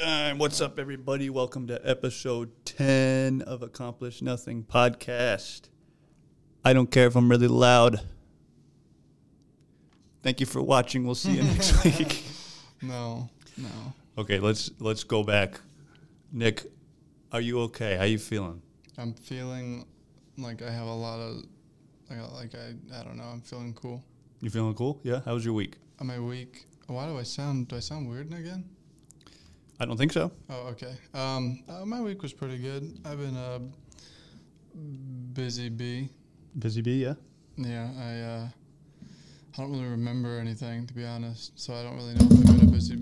time. What's up, everybody? Welcome to episode 10 of Accomplish Nothing podcast. I don't care if I'm really loud. Thank you for watching. We'll see you next week. No, no. Okay, let's let's go back. Nick, are you okay? How you feeling? I'm feeling like I have a lot of, like, like I, I don't know. I'm feeling cool. You feeling cool? Yeah. How was your week? Uh, Am I weak? Why do I sound? Do I sound weird again? I don't think so. Oh, okay. Um, uh, my week was pretty good. I've been a busy bee. Busy bee, yeah. Yeah, I uh, I don't really remember anything to be honest, so I don't really know if I've been a busy.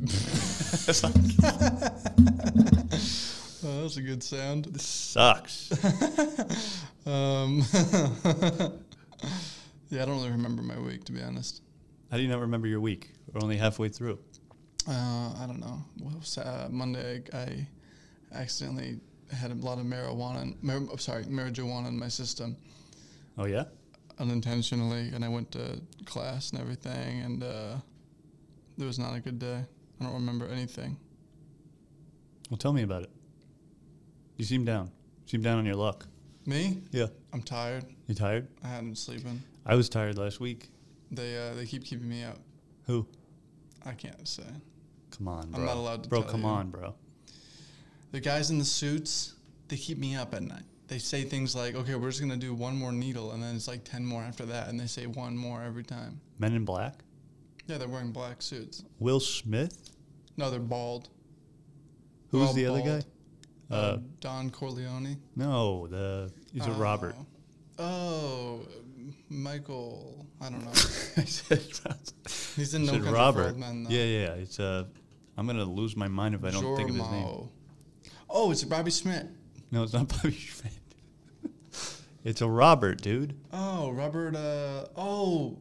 oh, that's a good sound. This sucks. Um, yeah, I don't really remember my week to be honest. How do you not remember your week? We're only halfway through. Uh, I don't know. What was, uh, Monday, I, accidentally had a lot of marijuana. Mar- oh, sorry, marijuana in my system Oh yeah. unintentionally, and I went to class and everything, and uh, it was not a good day. I don't remember anything. Well, tell me about it. You seem down. You seem down on your luck. Me? Yeah. I'm tired. You tired? I hadn't been sleeping. I was tired last week. They uh, they keep keeping me up. Who? I can't say. Come on, bro. I'm not allowed to Bro, come you. on, bro. The guys in the suits, they keep me up at night. They say things like, "Okay, we're just gonna do one more needle," and then it's like ten more after that, and they say one more every time. Men in Black. Yeah, they're wearing black suits. Will Smith. No, they're bald. Who's the other guy? Uh, Uh, Don Corleone. no, the he's a Robert. Oh. Oh, Michael. I don't know. I said, He's in No Country Robert. for Old Men. though. yeah, yeah. It's uh, I'm gonna lose my mind if I don't think of his name. Jormo. Oh, it's Robbie Smith. No, it's not Bobby Schmidt. it's a Robert, dude. Oh, Robert. Uh, oh.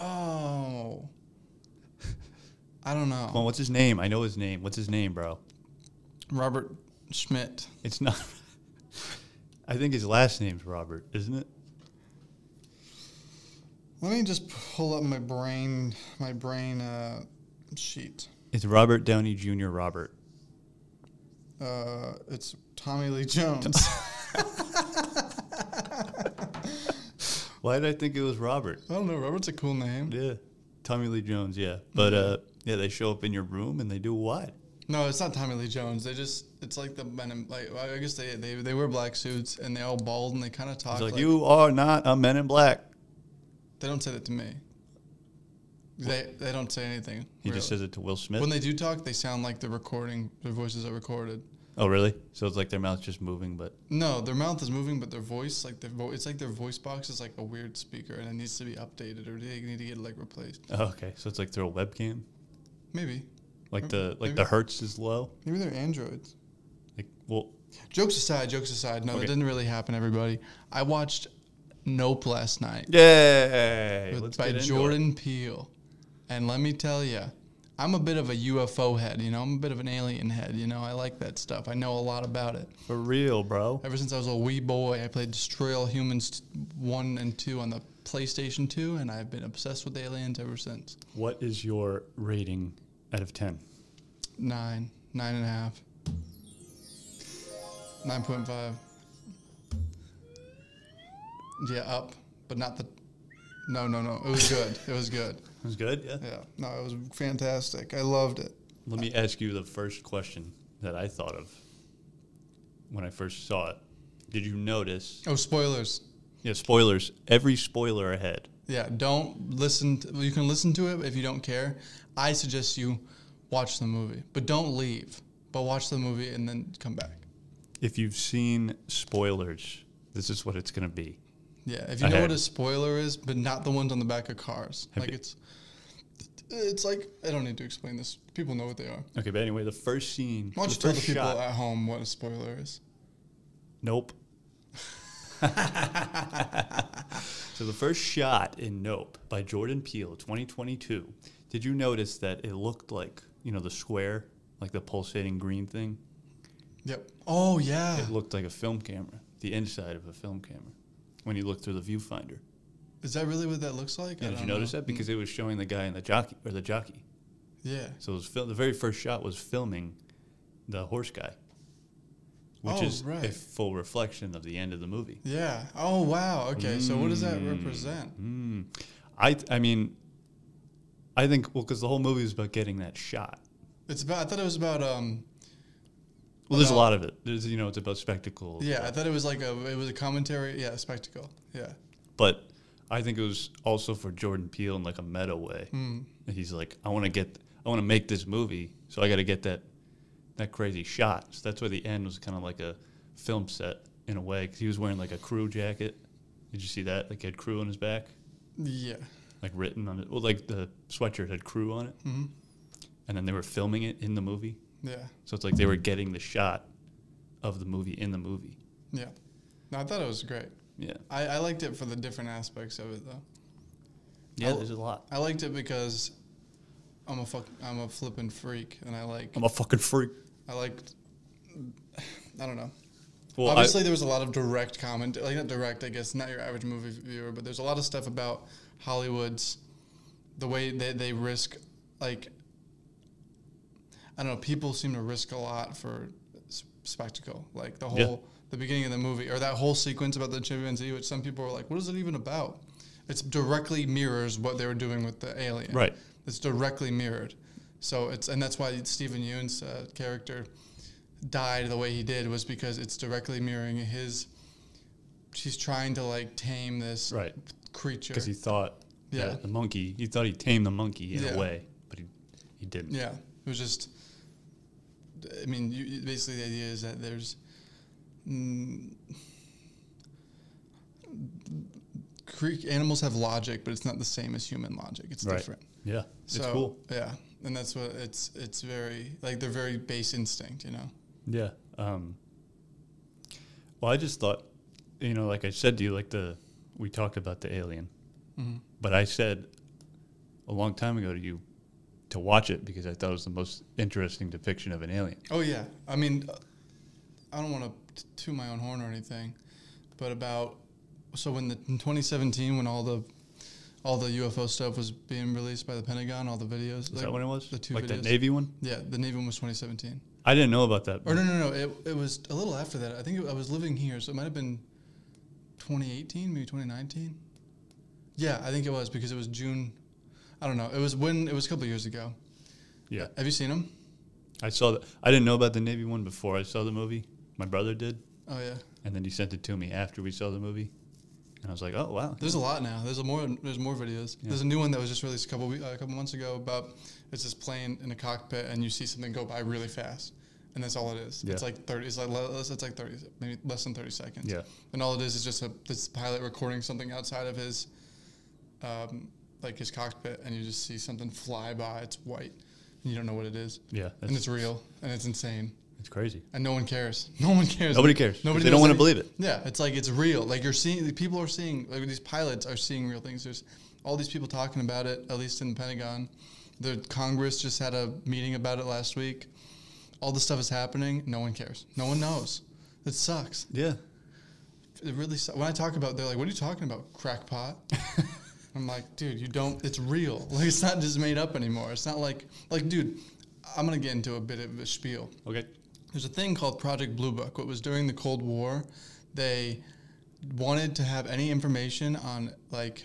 Oh. I don't know. Come on, what's his name? I know his name. What's his name, bro? Robert Schmidt. It's not. I think his last name's Robert, isn't it? Let me just pull up my brain, my brain uh, sheet. It's Robert Downey Jr. Robert. Uh, it's Tommy Lee Jones. Why did I think it was Robert? I don't know. Robert's a cool name. Yeah, Tommy Lee Jones. Yeah, but uh, yeah, they show up in your room and they do what? No, it's not Tommy Lee Jones. They just, it's like the men in, like, I guess they, they, they wear black suits and they all bald and they kind of talk It's like, like, you are not a Men in Black. They don't say that to me. They, they don't say anything. He just says it to Will Smith. When they do talk, they sound like they're recording. Their voices are recorded. oh, really? So it's like their mouth's just moving, but No, their mouth is moving, but their voice, like their vo- it's like their voice box is like a weird speaker, and it needs to be updated, or they need to get like replaced. oh, okay. So it's like through a webcam, Maybe, like the like Maybe. the hertz is low. maybe they're androids. Like, well, Jokes aside, jokes aside. No, Okay. that didn't really happen. Everybody, I watched Nope last night yay! with, Let's by get into it. Jordan Peele, and let me tell you, I'm a bit of a UFO head. You know, I'm a bit of an alien head. You know, I like that stuff. I know a lot about it. for real, bro. Ever since I was a wee boy, I played Destroy All Humans 1 and 2 on the PlayStation 2, and I've been obsessed with aliens ever since. What is your rating out of ten? Nine, nine and a half, 9.5. Yeah, up, but not the. No, no, no. It was good. it was good. It was good. Yeah. Yeah. No, it was fantastic. I loved it. Let me ask you the first question that I thought of when I first saw it. Did you notice? Oh, spoilers. Yeah, spoilers. Every spoiler ahead. Yeah, don't listen. To, you can listen to it if you don't care. I suggest you watch the movie, but don't leave. But watch the movie and then come back. If you've seen spoilers, this is what it's going to be. Yeah, if you know what a spoiler is, but not the ones on the back of cars. Have like it's, it's like I don't need to explain this. People know what they are. Okay, but anyway, the first scene. Why don't you tell the people shot- at home what a spoiler is? Nope. so the first shot in Nope by Jordan Peele, 2022. Did you notice that it looked like you know the square, like the pulsating green thing? Yep. Oh yeah. It looked like a film camera, the inside of a film camera, when you look through the viewfinder. Is that really what that looks like? Yeah, did you notice know. that? Because it was showing the guy in the jockey or the jockey. Yeah. So it was fil- the very first shot was filming the horse guy, which Oh, is a full reflection of the end of the movie. Yeah. Oh wow. Okay. So what does that Mm. represent? Mm. I I mean, I think well because the whole movie is about getting that shot. It's about. I thought it was about. Um. Well, there's a lot of it. There's you know it's about spectacle. Yeah. I thought it was like a. It was a commentary. Yeah. Spectacle. Yeah. but I think it was also for Jordan Peele in like a meta way. Mm. He's like, I want to get, I want to make this movie, so I got to get that that crazy shot. So that's why the end was kind of like a film set in a way because he was wearing like a crew jacket. Did you see that? Like he had crew on his back, Yeah. like written on it. Well, like the sweatshirt had crew on it, hmm and then they were filming it in the movie. Yeah. So it's like they were getting the shot of the movie in the movie. Yeah. No, I thought it was great. Yeah, I, I liked it for the different aspects of it though. yeah. I'll- there's a lot. I liked it because I'm a fuck. I'm a flippin' freak, and I like. I'm a fucking freak. I liked. I don't know. Well, I- Obviously, there was a lot of direct comment, like not direct, I guess, not your average movie viewer, but there's a lot of stuff about Hollywood's, the way they, they risk, like, I don't know, people seem to risk a lot for spectacle. Like the Yeah. whole, the beginning of the movie, or that whole sequence about the chimpanzee, which some people were like, what is it even about? It's directly mirrors what they were doing with the alien. right. It's directly mirrored. So it's and that's why Steven Yeun's uh, character died the way he did was because it's directly mirroring his. She's trying to like tame this Right. creature. Because he thought Yeah. the monkey, he thought he tamed the monkey in Yeah. a way, but he, he didn't. Yeah, it was just. I mean, you, basically the idea is that there's. Mm, animals have logic, but it's not the same as human logic. It's Right. different. Yeah, it's cool. Yeah, and that's what it's. It's very like they're very base instinct, you know. Yeah. Um, well, I just thought, you know, like I said to you, like the we talked about the alien, Mm-hmm. but I said a long time ago to you to watch it because I thought it was the most interesting depiction of an alien. Oh yeah, I mean, I don't want to toot my own horn or anything, but about so when the in 2017 when all the all the UFO stuff was being released by the Pentagon, all the videos. Is that when it was? the two like videos. Navy one? Yeah, the Navy one was 2017. I didn't know about that. Or no, no, no. It, it was a little after that. I think it, I was living here, so it might have been 2018, maybe 2019. Yeah, I think it was because it was June. I don't know. It was when it was a couple years ago. Yeah, Have you seen them? I saw that. I didn't know about the Navy one before I saw the movie. My brother did, Oh yeah. and then he sent it to me after we saw the movie, and I was like, "Oh wow, There's a lot now. There's a more. There's more videos. Yeah. There's a new one that was just released a couple uh, a couple months ago about it's this plane in a cockpit and you see something go by really fast, and that's all it is. Yeah. It's like thirty. It's like less. It's like thirty, maybe less than thirty seconds. yeah, And all it is is just a this pilot recording something outside of his, um, like his cockpit, and you just see something fly by. It's white, and you don't know what it is, yeah." and it's real, and it's insane, it's crazy. and no one cares. No one cares. Nobody cares. Nobody they don't want to believe it. Yeah, it's like it's real. Like you're seeing, the people are seeing, like these pilots are seeing real things. There's all these people talking about it, at least in the Pentagon. The Congress just had a meeting about it last week. All this stuff is happening. No one cares. No one knows. It sucks. Yeah, It really sucks. When I talk about, they're like, "What are you talking about, crackpot?" I'm like, dude, you don't. It's real. Like it's not just made up anymore. It's not like, like, dude. I'm gonna get into a bit of a spiel okay. there's a thing called Project Blue Book. What was during the Cold War, they wanted to have any information on like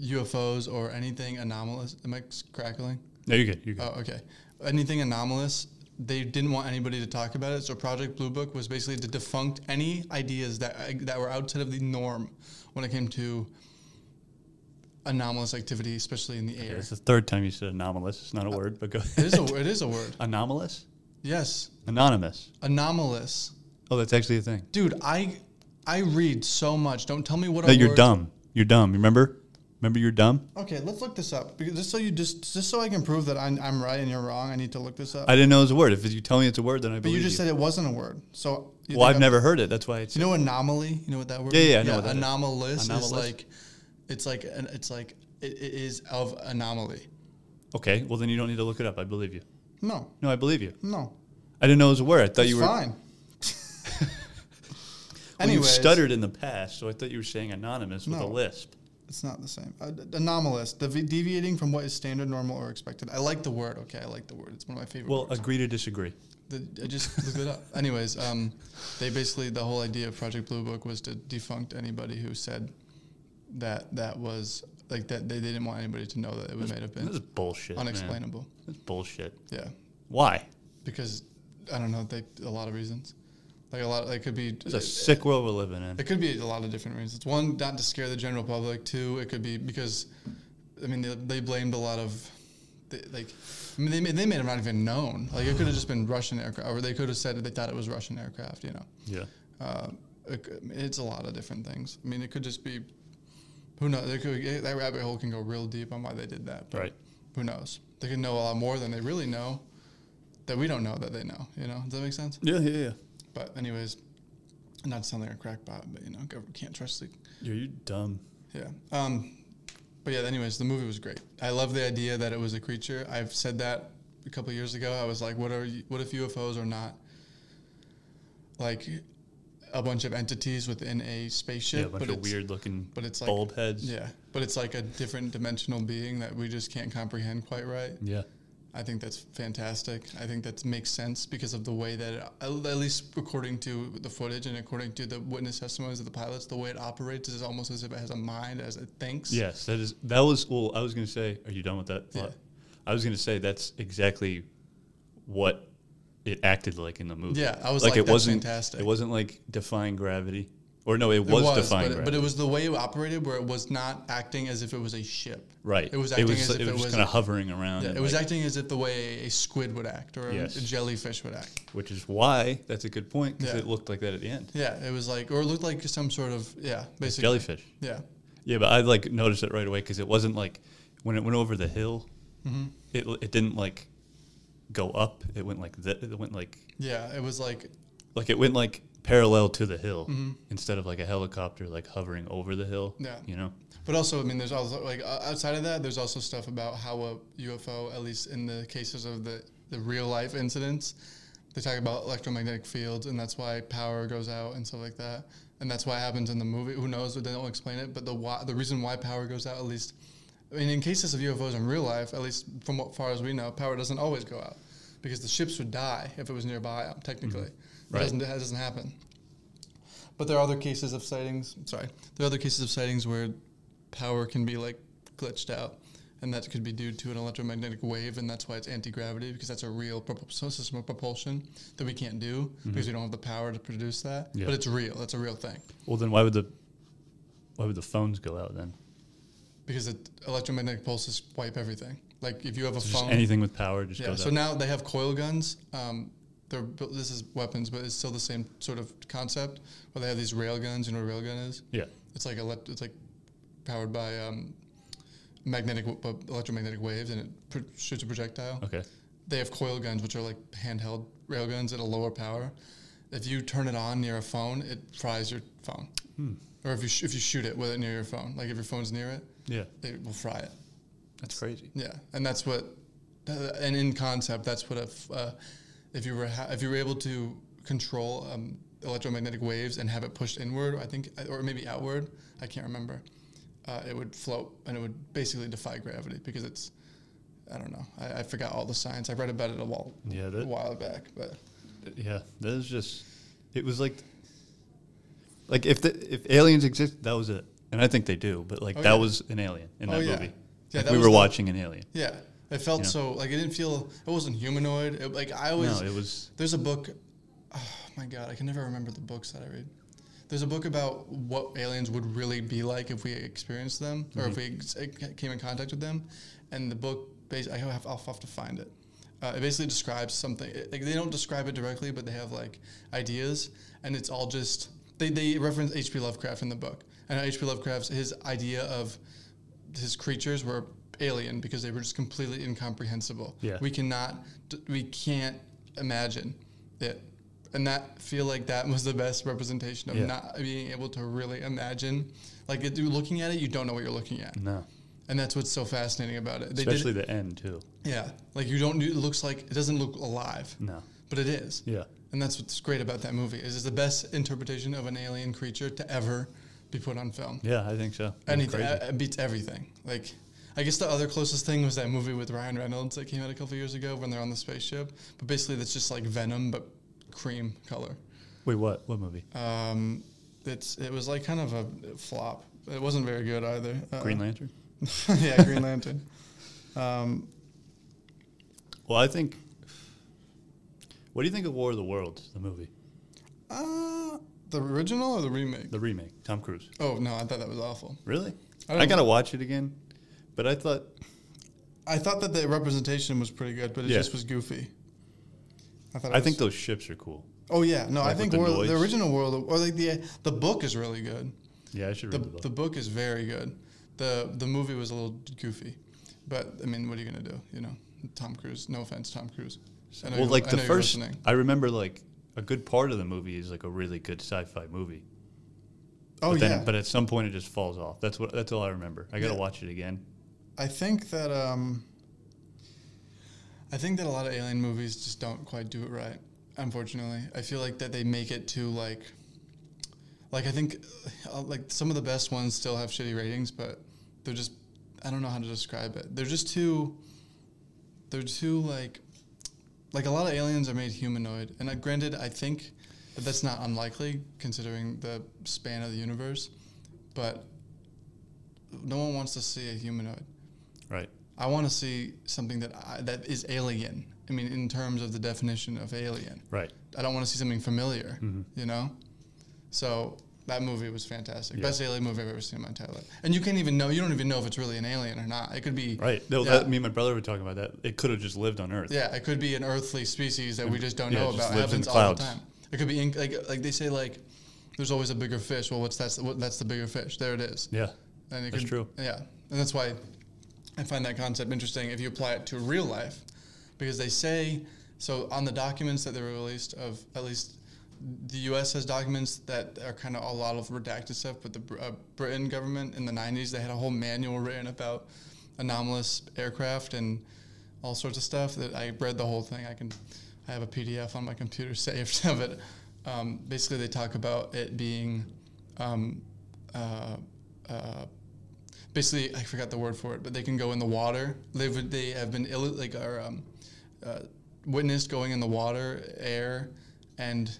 UFOs or anything anomalous. Am I crackling? No, you're good. You're good. Oh, okay. Anything anomalous. They didn't want anybody to talk about it, so Project Blue Book was basically to defunct any ideas that that were outside of the norm when it came to anomalous activity, especially in the Okay, air. it's the third time you said anomalous. It's not a uh, word, but go It is a it is a word. anomalous, Yes, anonymous. anomalous. Oh, that's actually a thing. Dude, I I read so much. Don't tell me what No, you're word- dumb. You're dumb. Remember? Remember, you're dumb. Okay, let's look this up because just so you just just so I can prove that I'm, I'm right and you're wrong. I need to look this up. I didn't know it was a word. If you tell me it's a word, then I but believe you just said it wasn't a word. So you Well, I've I'm- never heard it. That's why it's. You know anomaly? You know what that word? Yeah, is? yeah, I know what that is. anomalous, Anomalous? is like it's like an, it's like it, it is of anomaly. Okay. Well, then you don't need to look it up. I believe you. No, No, I believe you. no, I didn't know it was a word. I thought it's you were. fine. Well, you stuttered in the past, so I thought you were saying anonymous with a No. lisp. It's not the same. Uh, d- anomalous, devi- deviating from what is standard, normal, or expected. I like the word. Okay, I like the word. It's one of my favorite. Well, words. agree to disagree. The, I just looked it up. Anyways, um, they basically the whole idea of Project Blue Book was to defunct anybody who said that that was like that they didn't want anybody to know that it was may have This is been bullshit. man. unexplainable. That's bullshit. Yeah, Why? because I don't know. They a lot of reasons. Like a lot. Of, It could be. It's a sick world we're living in. It could be a lot of different reasons. One, not to scare the general public. Two, it could be because, I mean, they, they blamed a lot of, they, like, I mean, they made, they made them not even known. Like, it could have just been Russian aircraft, or they could have said that they thought it was Russian aircraft. You know, Yeah. uh, it, it's a lot of different things. I mean, it could just be, who knows? They could, that rabbit hole can go real deep on why they did that. But Right. Who knows? They could know a lot more than they really know, that we don't know that they know. You know, does that make sense? Yeah, yeah, yeah. But anyways, not to sound like a crackpot, but you know, government can't trust the You're you dumb. yeah. Um, but yeah, anyways, the movie was great. I love the idea that it was a creature. I've said that a couple years ago. I was like, what are you, what if UFOs are not like a bunch of entities within a spaceship? yeah, a bunch but of it's- weird looking but it's like bulb heads. yeah, but it's like a different dimensional being that we just can't comprehend quite right. Yeah. I think that's fantastic. I think that makes sense because of the way that, it, at least according to the footage and according to the witness testimonies of the pilots, the way it operates is almost as if it has a mind, as it thinks. Yes, that is. That was. Well, I was going to say. Are you done with that? Yeah. I was going to say that's exactly what it acted like in the movie. Yeah, I was like, it that's wasn't. fantastic. It wasn't like defying gravity, or no, it was, defying but, gravity. but it was the way it operated where it was not acting as if it was a ship. right. it was It acting was. as if it it was, was kind of hovering around. Yeah, it was like- acting as if the way a squid would act or a- Yes. a jellyfish would act. which is why that's a good point because Yeah. it looked like that at the end. Yeah, it was like, or it looked like some sort of, yeah, basically. Jellyfish. Yeah. Yeah, but I like noticed it right away because it wasn't like when it went over the hill, hmm it it didn't like go up. It went like that. It went like Yeah, it was like, like it went like parallel to the hill Mhm. instead of like a helicopter like hovering over the hill. Yeah. you know. But also, I mean, there's also like outside of that, there's also stuff about how a UFO, at least in the cases of the the real life incidents, they talk about electromagnetic fields, and that's why power goes out and stuff like that, and that's why it happens in the movie. Who knows? But they don't explain it, but the why, the reason why power goes out, at least, I mean, in cases of UFOs in real life, at least from what far as we know, power doesn't always go out because the ships would die if it was nearby. Um, technically, mm-hmm. it Right. doesn't it doesn't happen. But there are other cases of sightings. Sorry, there are other cases of sightings where power can be like glitched out, and that could be due to an electromagnetic wave, and that's why it's anti gravity because that's a real system of propulsion that we can't do mm-hmm. because we don't have the power to produce that. Yeah. But it's real. That's a real thing Well, then why would the why would the phones go out then? Because it, electromagnetic pulses wipe everything. Like if you have a So phone, anything with power just yeah. goes So out. now they have coil guns. Um, they're this is weapons, but it's still the same sort of concept where they have these rail guns. You know what a rail gun is? yeah, It's like elect- it's like powered by um, magnetic w- uh, electromagnetic waves, and it pr- shoots a projectile. okay, They have coil guns, which are like handheld rail guns at a lower power. If you turn it on near a phone, it fries your phone. Hmm. Or if you sh- if you shoot it with it near your phone, like if your phone's near it, yeah, it will fry it. that's crazy. Yeah, and that's what, and in concept, that's what a f- uh, if you were ha- if you were able to control um, electromagnetic waves and have it pushed inward, I think, or maybe outward, I can't remember. Uh, it would float and it would basically defy gravity because it's, I don't know, I, I forgot all the science. I read about it a while Yeah, that, a while back, but yeah, that is just. It was like, like if the if aliens exist, that was it, and I think they do. But like Oh, that yeah. was an alien in Oh, that yeah. movie. Yeah, Like, that we were the- watching an alien. yeah, it felt Yeah. so like it didn't feel it wasn't humanoid. It, like I always no, it was. There's a book. Oh my god, I can never remember the books that I read. There's a book about what aliens would really be like if we experienced them or if we ex- came in contact with them, and the book. Bas- I have, I'll have to find it. Uh, it basically describes something. it- like they don't describe it directly, but they have like ideas, and it's all just they they reference H.P. Lovecraft in the book, and H.P. Lovecraft's his idea of his creatures were alien because they were just completely incomprehensible. Yeah. We cannot, we can't imagine it. And that feel like that was the best representation of Yeah. not being able to really imagine. Like it, you're looking at it, you don't know what you're looking at, No, and that's what's so fascinating about it. They especially it- the end too. yeah, like you don't. It looks like it doesn't look alive, No, but it is. yeah, And that's what's great about that movie is it's the best interpretation of an alien creature to ever be put on film. Yeah, I think so. Anything uh, it beats everything. Like, I guess the other closest thing was that movie with Ryan Reynolds that came out a couple years ago when they're on the spaceship. But basically, that's just like Venom, but cream color. Wait, what? What movie? Um, it's it was like kind of a flop. It wasn't very good either. Uh, Green Lantern. yeah, Green Lantern. Um, Well, I think. What do you think of War of the Worlds, the movie, uh, the original or the remake? the remake? Tom Cruise. Oh no, I thought that was awful. Really? I I, gotta watch it again. But I thought, I thought that the representation was pretty good, but it Yeah. just was goofy. I thought. I think those ships are cool. Oh yeah, no, I think the world, the original world, or like the the book is really good. Yeah, I should The read the book. the book is very good. the The movie was a little goofy, but I mean, what are you gonna do? You know, Tom Cruise. No offense, Tom Cruise. Well, like the first, listening. I remember like a good part of the movie is like a really good sci-fi movie. Oh but then, yeah, But at some point, it just falls off. That's what. That's all I remember. I gotta Yeah. watch it again. I think that um, I think that a lot of alien movies just don't quite do it right. Unfortunately, I feel like that they make it too like, like I think, uh, like some of the best ones still have shitty ratings, but they're just I don't know how to describe it. They're just too. They're too like, like a lot of aliens are made humanoid, and uh, granted, I think that that's not unlikely considering the span of the universe, but no one wants to see a humanoid. Right. I want to see something that I, that is alien. I mean, in terms of the definition of alien, Right. I don't want to see something familiar. Mhm. You know, so that movie was fantastic. Yeah. Best alien movie I've ever seen in my entire life. And you can't even know. You don't even know if it's really an alien or not. It could be. Right. No, Yeah. that, me and my brother were talking about that. It could have just lived on Earth. Yeah, it could be an earthly species that we just don't Yeah, know about. It happens the all the time. It could be in, like like they say like, there's always a bigger fish. Well, what's that's what, that's the bigger fish. There it is. Yeah. And it That's could, true. Yeah, and that's why I find that concept interesting if you apply it to real life, because they say so on the documents that they were released of at least the U.S. has documents that are kind of a lot of redacted stuff, but the uh, Britain government in the '90s they had a whole manual written about anomalous aircraft and all sorts of stuff that I read the whole thing. I can I have a PDF on my computer saved of it. Um, basically, they talk about it being um, uh, uh, basically I forgot the word for it, but they can go in the water. They they have been Ill, like are um, uh, witnessed going in the water, air, and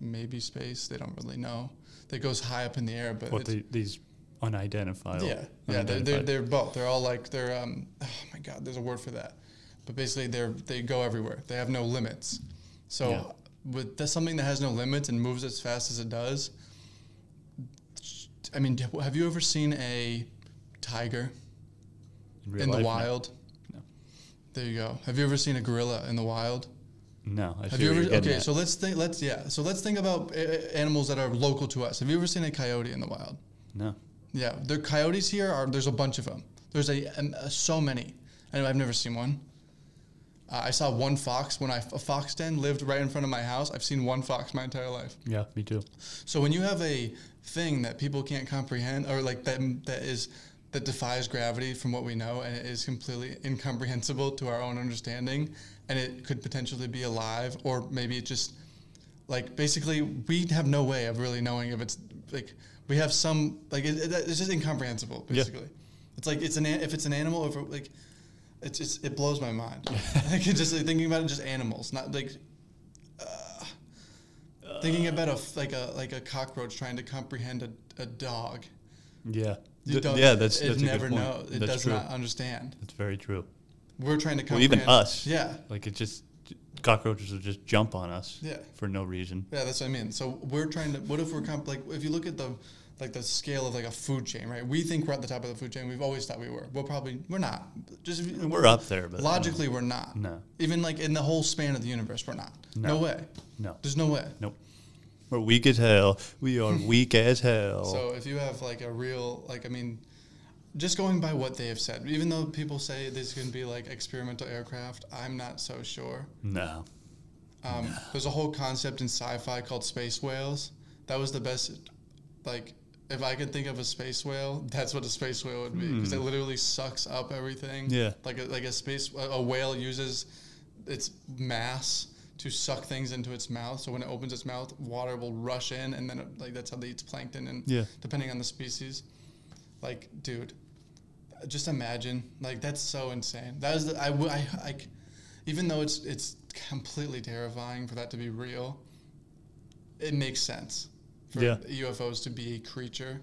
maybe space. They don't really know. That goes high up in the air, but What the, these unidentified. yeah, yeah, they're, they're, they're both. They're all like they're um. Oh my God, there's a word for that. But basically, they're they go everywhere. They have no limits. So Yeah. with that's something that has no limits and moves as fast as it does. I mean, have you ever seen a tiger real in the wild? No. There you go. Have you ever seen a gorilla in the wild? No, I Have you ever? Okay, at. so let's think. Let's yeah. So let's think about uh, animals that are local to us. Have you ever seen a coyote in the wild? no. Yeah, the coyotes here are. There's a bunch of them. There's a, um, uh, so many. Anyway, I've never seen one. Uh, I saw one fox when I a fox den lived right in front of my house. I've seen one fox my entire life. Yeah, me too. So when you have a thing that people can't comprehend, or like that that is that defies gravity from what we know, and it is completely incomprehensible to our own understanding, and it could potentially be alive, or maybe it just like basically we have no way of really knowing if it's like we have some like it, it- it's just incomprehensible Yeah. basically. It's like it's an if it's an animal, if it, like it's just it blows my mind. like just like, thinking about it, just animals, not like uh, thinking about uh. a like a like a cockroach trying to comprehend a, a dog. Yeah. Yeah, that's it that's a never good point. know. It that's does true. not understand. That's very true. We're trying to come. Well, even us. Yeah, Like it just cockroaches will just jump on us. Yeah. For no reason. yeah, that's what I mean. So we're trying to. What if we're comp- like if you look at the like the scale of like a food chain, right? We think we're at the top of the food chain. We've always thought we were. We're probably we're not. Just if you- We're up there, but logically we're not. No. Even like in the whole span of the universe, we're not. No, No. way. No. There's no way. Nope. We're weak as hell. We are weak as hell. So if you have like a real like I mean, just going by what they have said, even though people say this can be like experimental aircraft, I'm not so sure. no. Um, There's a whole concept in sci-fi called space whales. That was the best. Like, if I could think of a space whale, that's what a space whale would be because it literally sucks up everything. Hmm. Yeah. Like a, like a space a whale uses its mass to suck things into its mouth. So when it opens its mouth, water will rush in, and then it, like that's how they eat plankton, and Yeah. depending on the species. Like, dude, just imagine. Like that's so insane. That is the I w- I like, even though it's it's completely terrifying for that to be real. It makes sense for Yeah. UFOs to be a creature.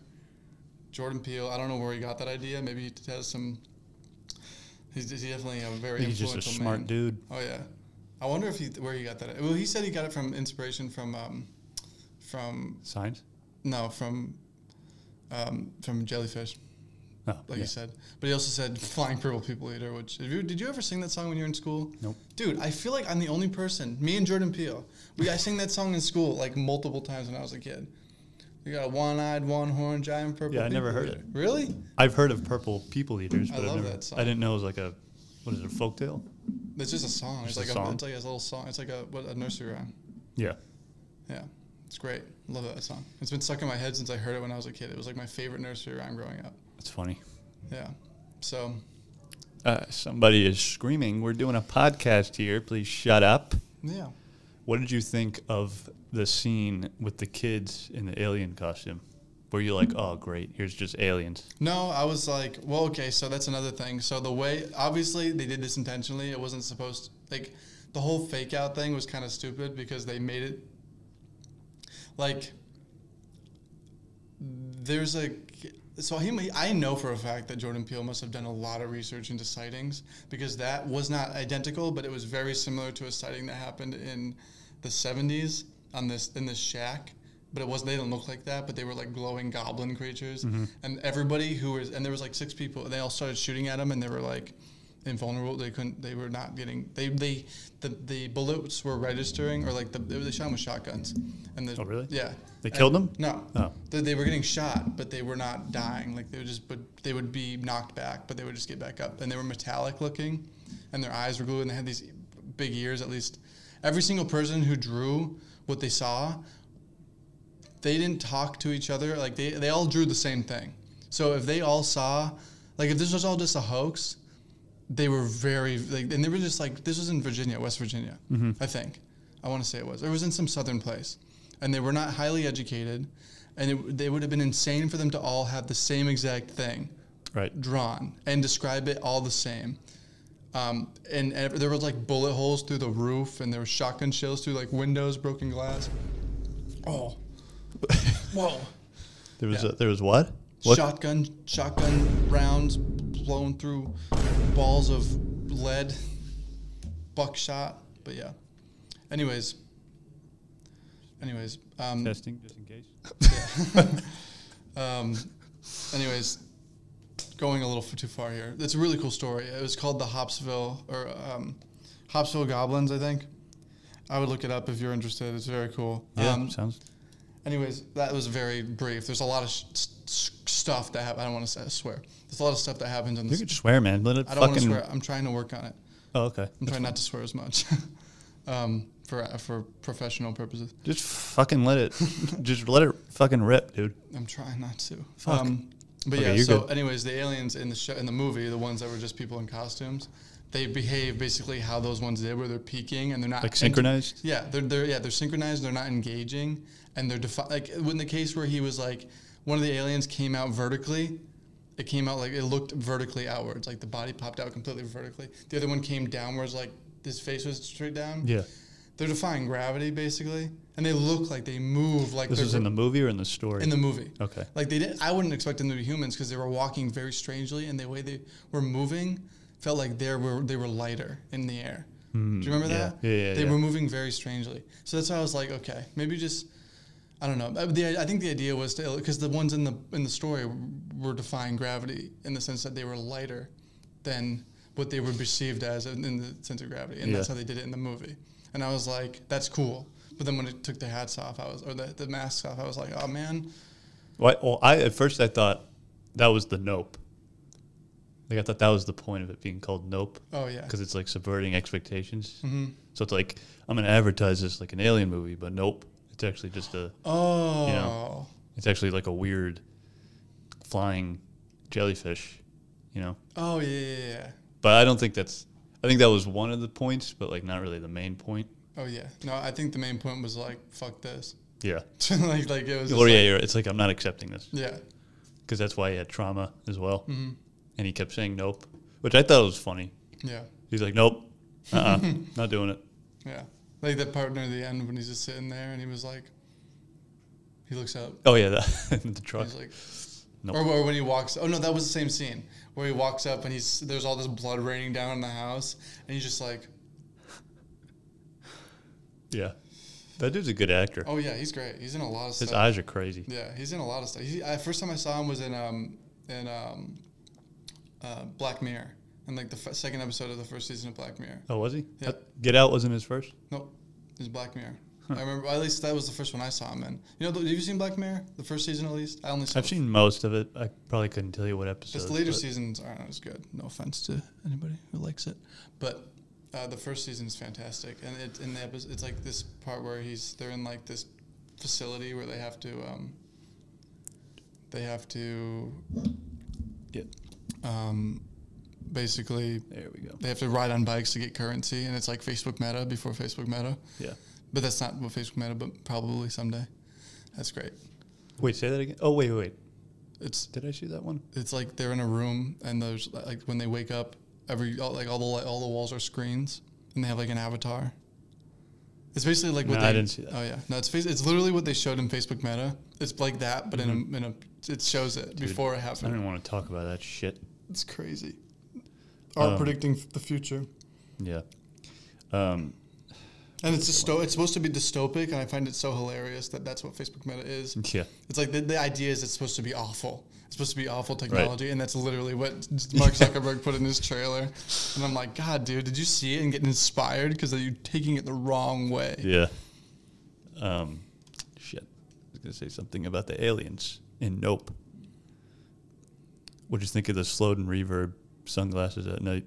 Jordan Peele, I don't know where he got that idea. Maybe he has some. He's, he's definitely a very he's just a influential smart man. dude. Oh yeah, I wonder if he where he got that. Well, he said he got it from inspiration from um, from Science? no from um, from jellyfish, Oh, like yeah. you said. But he also said "Flying Purple People Eater." Which did you, did you ever sing that song when you were in school? Nope. Dude, I feel like I'm the only person. Me and Jordan Peele, we I sang that song in school like multiple times when I was a kid. You got a one-eyed, one-horned giant purple. Yeah, I never heard eater. it. Really? I've heard of purple people eaters, but I love never, that song. I didn't know it was like a, what is it, a folktale? It's just a song. Just it's a like song? it's like a little song. It's like a what a nursery rhyme. Yeah. Yeah, it's great. Love that song. It's been stuck in my head since I heard it when I was a kid. It was like my favorite nursery rhyme growing up. That's funny. Yeah. So Uh, somebody is screaming. We're doing a podcast here. Please shut up. yeah, What did you think of the scene with the kids in the alien costume? Were you like, oh, great, here's just aliens? no, I was like, well, okay, so that's another thing. So the way, obviously, they did this intentionally. It wasn't supposed like the whole fake out thing was kind of stupid because they made it like there's a so he I know for a fact that Jordan Peele must have done a lot of research into sightings because that was not identical, but it was very similar to a sighting that happened in the 70s on this in this shack. But it was they didn't look like that, but they were like glowing goblin creatures, mm-hmm. and everybody who was and there was like six people, and they all started shooting at him, and they were like invulnerable. They couldn't. They were not getting. They they the the bullets were registering, or like the they shot them with shotguns, and the Oh, really? yeah. They killed them? No. Oh. They, they were getting shot, but they were not dying. Like they would just, but they would be knocked back, but they would just get back up. And they were metallic looking, and their eyes were glued, and they had these big ears. At least, every single person who drew what they saw, they didn't talk to each other. Like they, they all drew the same thing. So if they all saw, like if this was all just a hoax, they were very like, and they were just like this was in Virginia, West Virginia, I think. I want to say it was. It was in some southern place, and they were not highly educated, and it, they would have been insane for them to all have the same exact thing Right. drawn and describe it all the same. Um, and, ev- there was like bullet holes through the roof, and there were shotgun shells through like windows, broken glass. Oh, whoa! There was Yeah. a, there was what? What? Shotgun shotgun rounds blown through balls of lead, buckshot. But yeah. Anyways. Anyways. Um, Testing, just in case. um, anyways, going a little f- too far here. It's a really cool story. It was called the Hopsville or um, Hopsville Goblins, I think. I would look it up if you're interested. It's very cool. Yeah, Um, sounds. Anyways, that was very brief. There's a lot of stuff that I don't want to say, swear. There's a lot of stuff that happens in You can swear, man. Let it I don't want to fucking. swear. I'm trying to work on it. Oh, okay. I'm trying not to swear as much um, for for professional purposes. Just fucking let it. just let it fucking rip, dude. I'm trying not to. Fuck. Um, but Okay, yeah, so good. anyways, the aliens in the show, in the movie, the ones that were just people in costumes, they behave basically how those ones did, where they're peaking and they're not Like synchronized. Yeah, they're they're yeah they're synchronized. They're not engaging, and they're defi- like in the case where he was like one of the aliens came out vertically. It came out like it looked vertically outwards, like the body popped out completely vertically. The other one came downwards, like his face was straight down. Yeah. They're defying gravity basically, and they look like they move like This is in the movie or in the story? in the movie. Okay. Like they did, I wouldn't expect them to be humans because they were walking very strangely, and the way they were moving felt like they were they were lighter in the air. Do you remember Hmm, yeah. that? Yeah, yeah, They yeah. were moving very strangely. So that's why I was like, okay, maybe just I don't know. The, I think the idea was to because the ones in the in the story were defying gravity in the sense that they were lighter than what they were perceived as in, the sense of gravity, and that's how they did it in the movie. And I was like, that's cool. But then when it took the hats off, I was or the, the masks off, I was like, oh man, Well, I- well, I at first I thought that was the Nope. Like I thought that was the point of it being called Nope oh yeah. because it's like subverting expectations. hmm So it's like I'm gonna advertise this like an alien movie, but nope, it's actually just a. Oh. It's actually like a weird flying jellyfish, you know. Oh yeah, yeah, yeah. But I don't think that's. I think that was one of the points, but like not really the main point. Oh yeah. No, I think the main point was like, fuck this. Yeah. like like it was. Yeah, like- it's like I'm not accepting this yeah. because that's why he had trauma as well, hmm and he kept saying nope, which I thought was funny. Yeah. He's like, nope, uh, uh not doing it. Yeah. Like that part near the end when he's just sitting there and he was like, he looks up. Oh yeah, in the truck. He's like, Nope. or, or when he walks. Oh no, that was the same scene where he walks up and he's there's all this blood raining down in the house and he's just like, Yeah, that dude's a good actor. oh yeah, he's great. He's in a lot of His stuff. His eyes are crazy. Yeah, he's in a lot of stuff. He, I, first time I saw him was in um in um uh, Black Mirror, and like the f- second episode of the first season of Black Mirror. Oh, was he? Yeah. Get Out wasn't his first. Nope, it was Black Mirror. I remember at least that was the first one I saw him in. You know, have you seen Black Mirror? The first season at least. I only saw. I've seen most of it. I probably couldn't tell you what episode. Just the later seasons aren't as good. No offense to anybody who likes it, but uh, the first season is fantastic. And it in the episode, it's like this part where he's they're in like this facility where they have to um, they have to Yeah. Um, basically There we go. they have to ride on bikes to get currency, and it's like Facebook Meta before Facebook Meta. Yeah. But that's not what Facebook Meta, but probably someday. That's great. Wait, say that again. Oh, wait, wait. It's Did I see that one? it's like they're in a room and there's like when they wake up every all, like all the all the walls are screens and they have like an avatar it's basically like what No, they I didn't see that. oh yeah no it's face- it's literally what they showed in facebook meta it's like that but in a in a it shows it Mm-hmm. Dude, before it happens. I don't want to talk about that shit. It's crazy Are Um, predicting the future Yeah. Um, and it's dysto- it's supposed to be dystopic and i find it so hilarious that that's what facebook meta is yeah. It's like the, the idea is it's supposed to be awful. It's supposed to be awful technology, and that's literally what Mark Zuckerberg put in his trailer. And I'm like, God, dude, did you see it and get inspired? Because you're taking it the wrong way. Yeah. Um, shit. I was gonna say something about the aliens in Nope. What'd you think of the slowed and reverb sunglasses at night?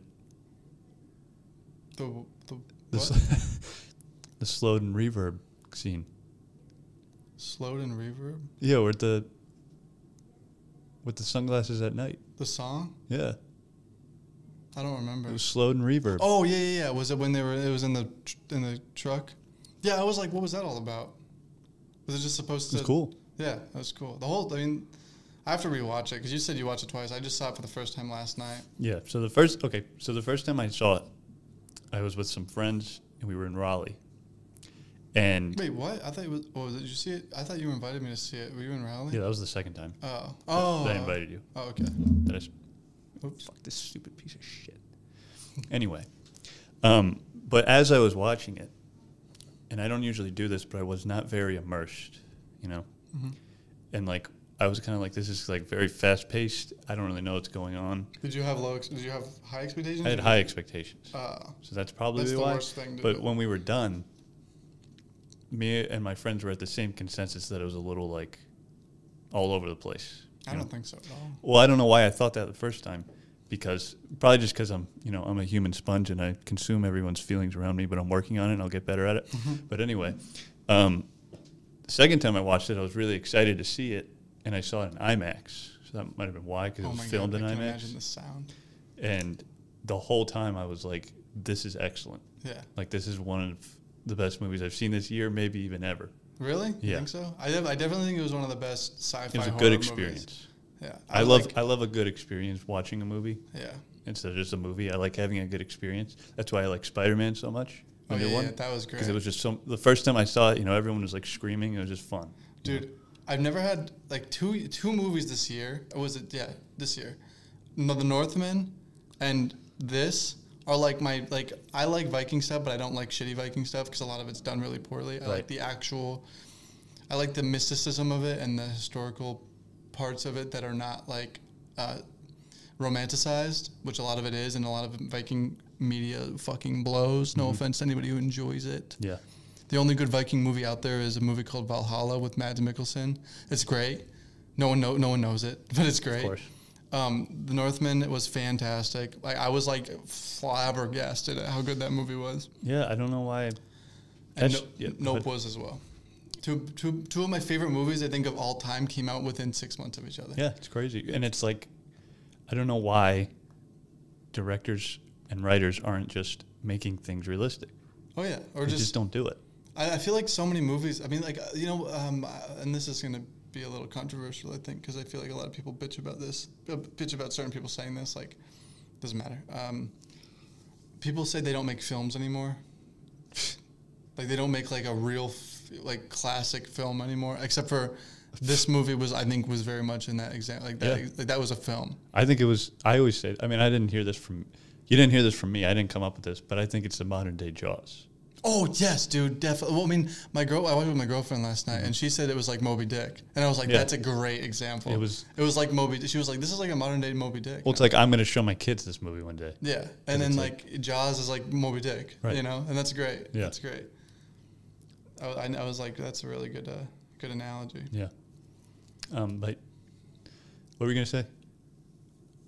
The, the, The, what? s- the slowed and reverb scene. Slowed and reverb? Yeah, with the with the sunglasses at night. The song? Yeah, I don't remember. it was slowed and reverb. Oh yeah, yeah, yeah. Was it when they were? It was in the tr- in the truck. Yeah, I was like, what was that all about? Was it just supposed it to? was cool. Yeah, that was cool. The whole. I mean, I have to rewatch it because you said you watched it twice. I just saw it for the first time last night. Yeah. So the first okay, so the first time I saw it, I was with some friends and we were in Raleigh. And Wait, what? I thought it was. Oh, did you see it? I thought you invited me to see it. Were you in Raleigh? yeah, that was the second time Oh. Oh. that I invited you. Oh, okay. That I s- Oops. fuck this stupid piece of shit. Anyway, um, but as I was watching it, and I don't usually do this, but I was not very immersed, you know, Mhm. and like I was kind of like, this is like very fast paced. I don't really know what's going on. Did you have low? Ex- did you have high expectations? I had high expectations, Uh, so that's probably that's the why. worst thing to But do. when we were done, me and my friends were at the same consensus that it was a little like all over the place. I know? don't think so at all. Well, I don't know why I thought that the first time, because probably just because I'm, you know, I'm a human sponge and I consume everyone's feelings around me, but I'm working on it and I'll get better at it. But anyway, um, the second time I watched it, I was really excited to see it, and I saw it in IMAX. So that might have been why, because Oh it was filmed god! I in can imagine IMAX. the sound. And the whole time I was like, "This is excellent. Yeah. Like this is one of the best movies I've seen this year, maybe even ever." Really? You Yeah. think so? I, def- I definitely think it was one of the best sci-fi. It was a good movies. experience. Yeah. I, was love like- I love a good experience watching a movie. yeah. instead of just a movie. I like having a good experience. That's why I like Spider Man so much. Oh yeah, yeah, that was great. Because it was just so. The first time I saw it, you know, everyone was like screaming. It was just fun. Dude, I've never had like two two movies this year. Or was it yeah, this year. No, The Northman and this are like my like I like Viking stuff, but I don't like shitty Viking stuff because a lot of it's done really poorly. I like the actual I like the mysticism of it and the historical parts of it that are not like uh, romanticized, which a lot of it is, and a lot of Viking media fucking blows. No offense to anybody who enjoys it. Yeah. The only good Viking movie out there is a movie called Valhalla with Mads Mikkelsen. It's great. No one know, no one knows it, but it's great. Of course. Um, the Northman it was fantastic. Like I was like flabbergasted at how good that movie was. Yeah. I don't know why. And no, yeah, Nope was as well. Two, two, two of my favorite movies I think of all time came out within six months of each other. Yeah, it's crazy, and it's like, I don't know why directors and writers aren't just making things realistic. Oh yeah, or They just, just, don't do it. I, I feel like so many movies. I mean, like uh, you know, um, uh, and this is going to be a little controversial, I think, because I feel like a lot of people bitch about this, uh, bitch about certain people saying this. Like, doesn't matter. Um, people say they don't make films anymore. like they don't make like a real f- like classic film anymore, except for this movie was I think was very much in that example. Like that, Yeah. like that was a film. I think it was. I always say. I mean, I didn't hear this from. You didn't hear this from me. I didn't come up with this, but I think it's the modern day Jaws. Oh yes, dude, definitely. Well, I mean, my girl, I went with my girlfriend last night, and she said it was like Moby Dick, and I was like, Yeah. "That's a great example." It was- It was like Moby. She was like, "This is like a modern day Moby Dick." Well, it's like I'm going to show my kids this movie one day. yeah, and then it's like, Jaws is like Moby Dick, Right. you know, and that's great. Yeah. that's great. I, I, I was like, that's a really good, uh, good analogy. Yeah. Um, but what were you going to say?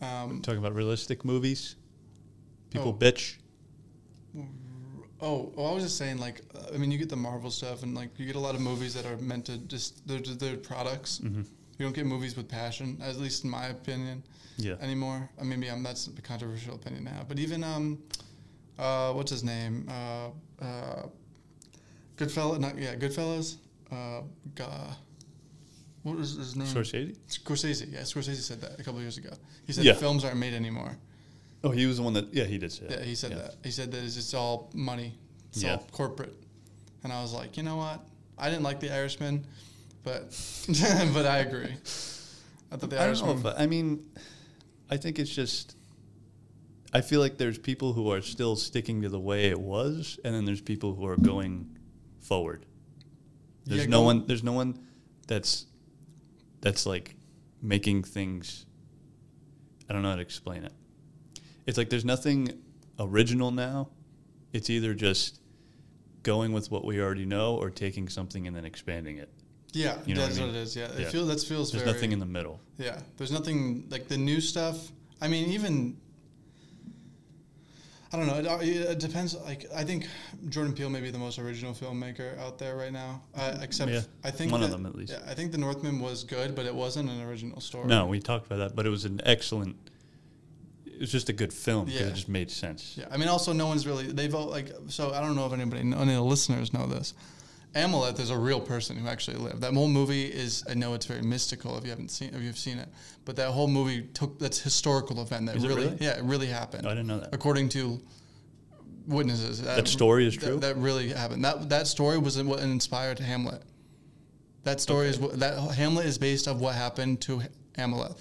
Um, Talking about realistic movies. People Oh. bitch. Oh, well, I was just saying, like, I mean, you get the Marvel stuff, and like, you get a lot of movies that are meant to just they're they're products. Mm-hmm. You don't get movies with passion, at least in my opinion, Yeah. anymore. I mean, maybe I'm, that's a controversial opinion now, but even um, uh, what's his name? Uh, uh, Goodfellas, not yeah, Goodfellas. Uh, what was his name? Scorsese. Scorsese. Yeah, Scorsese said that a couple years ago. He said Yeah. films aren't made anymore. Oh, he was the one that. Yeah, he did say Yeah, that. he said Yeah. that. He said that it's just all money. It's Yeah. all corporate. And I was like, you know what? I didn't like The Irishman, but but I agree. I thought The I know Irishman. if I mean, I think it's just. I feel like there's people who are still sticking to the way it was, and then there's people who are going forward. There's Yeah, no one. There's no one that's that's like making things. I don't know how to explain it. It's like there's nothing original now. It's either just going with what we already know or taking something and then expanding it. yeah, you know what I that's what, it is. Yeah, Yeah. it feels that feels There's very. nothing in the middle. yeah, there's nothing like the new stuff. I mean, even. I don't know. It, it depends. Like I think Jordan Peele may be the most original filmmaker out there right now. Uh, except Yeah, I think one of them at least. Yeah, I think The Northman was good, but it wasn't an original story. No, we talked about that, but it was an excellent. It was just a good film because Yeah. it just made sense. Yeah, I mean, also no one's really they've all, like so. I don't know if anybody, any of the listeners know this. Amaleth is a real person who actually lived. That whole movie is. I know it's very mystical if you haven't seen if you've seen it, but that whole movie took that's historical event that really, really? yeah it really happened oh, I didn't know that. according to witnesses. That story is that- true? That, really happened. That that story was what inspired Hamlet. That story is what that Hamlet is based of what happened to Amaleth,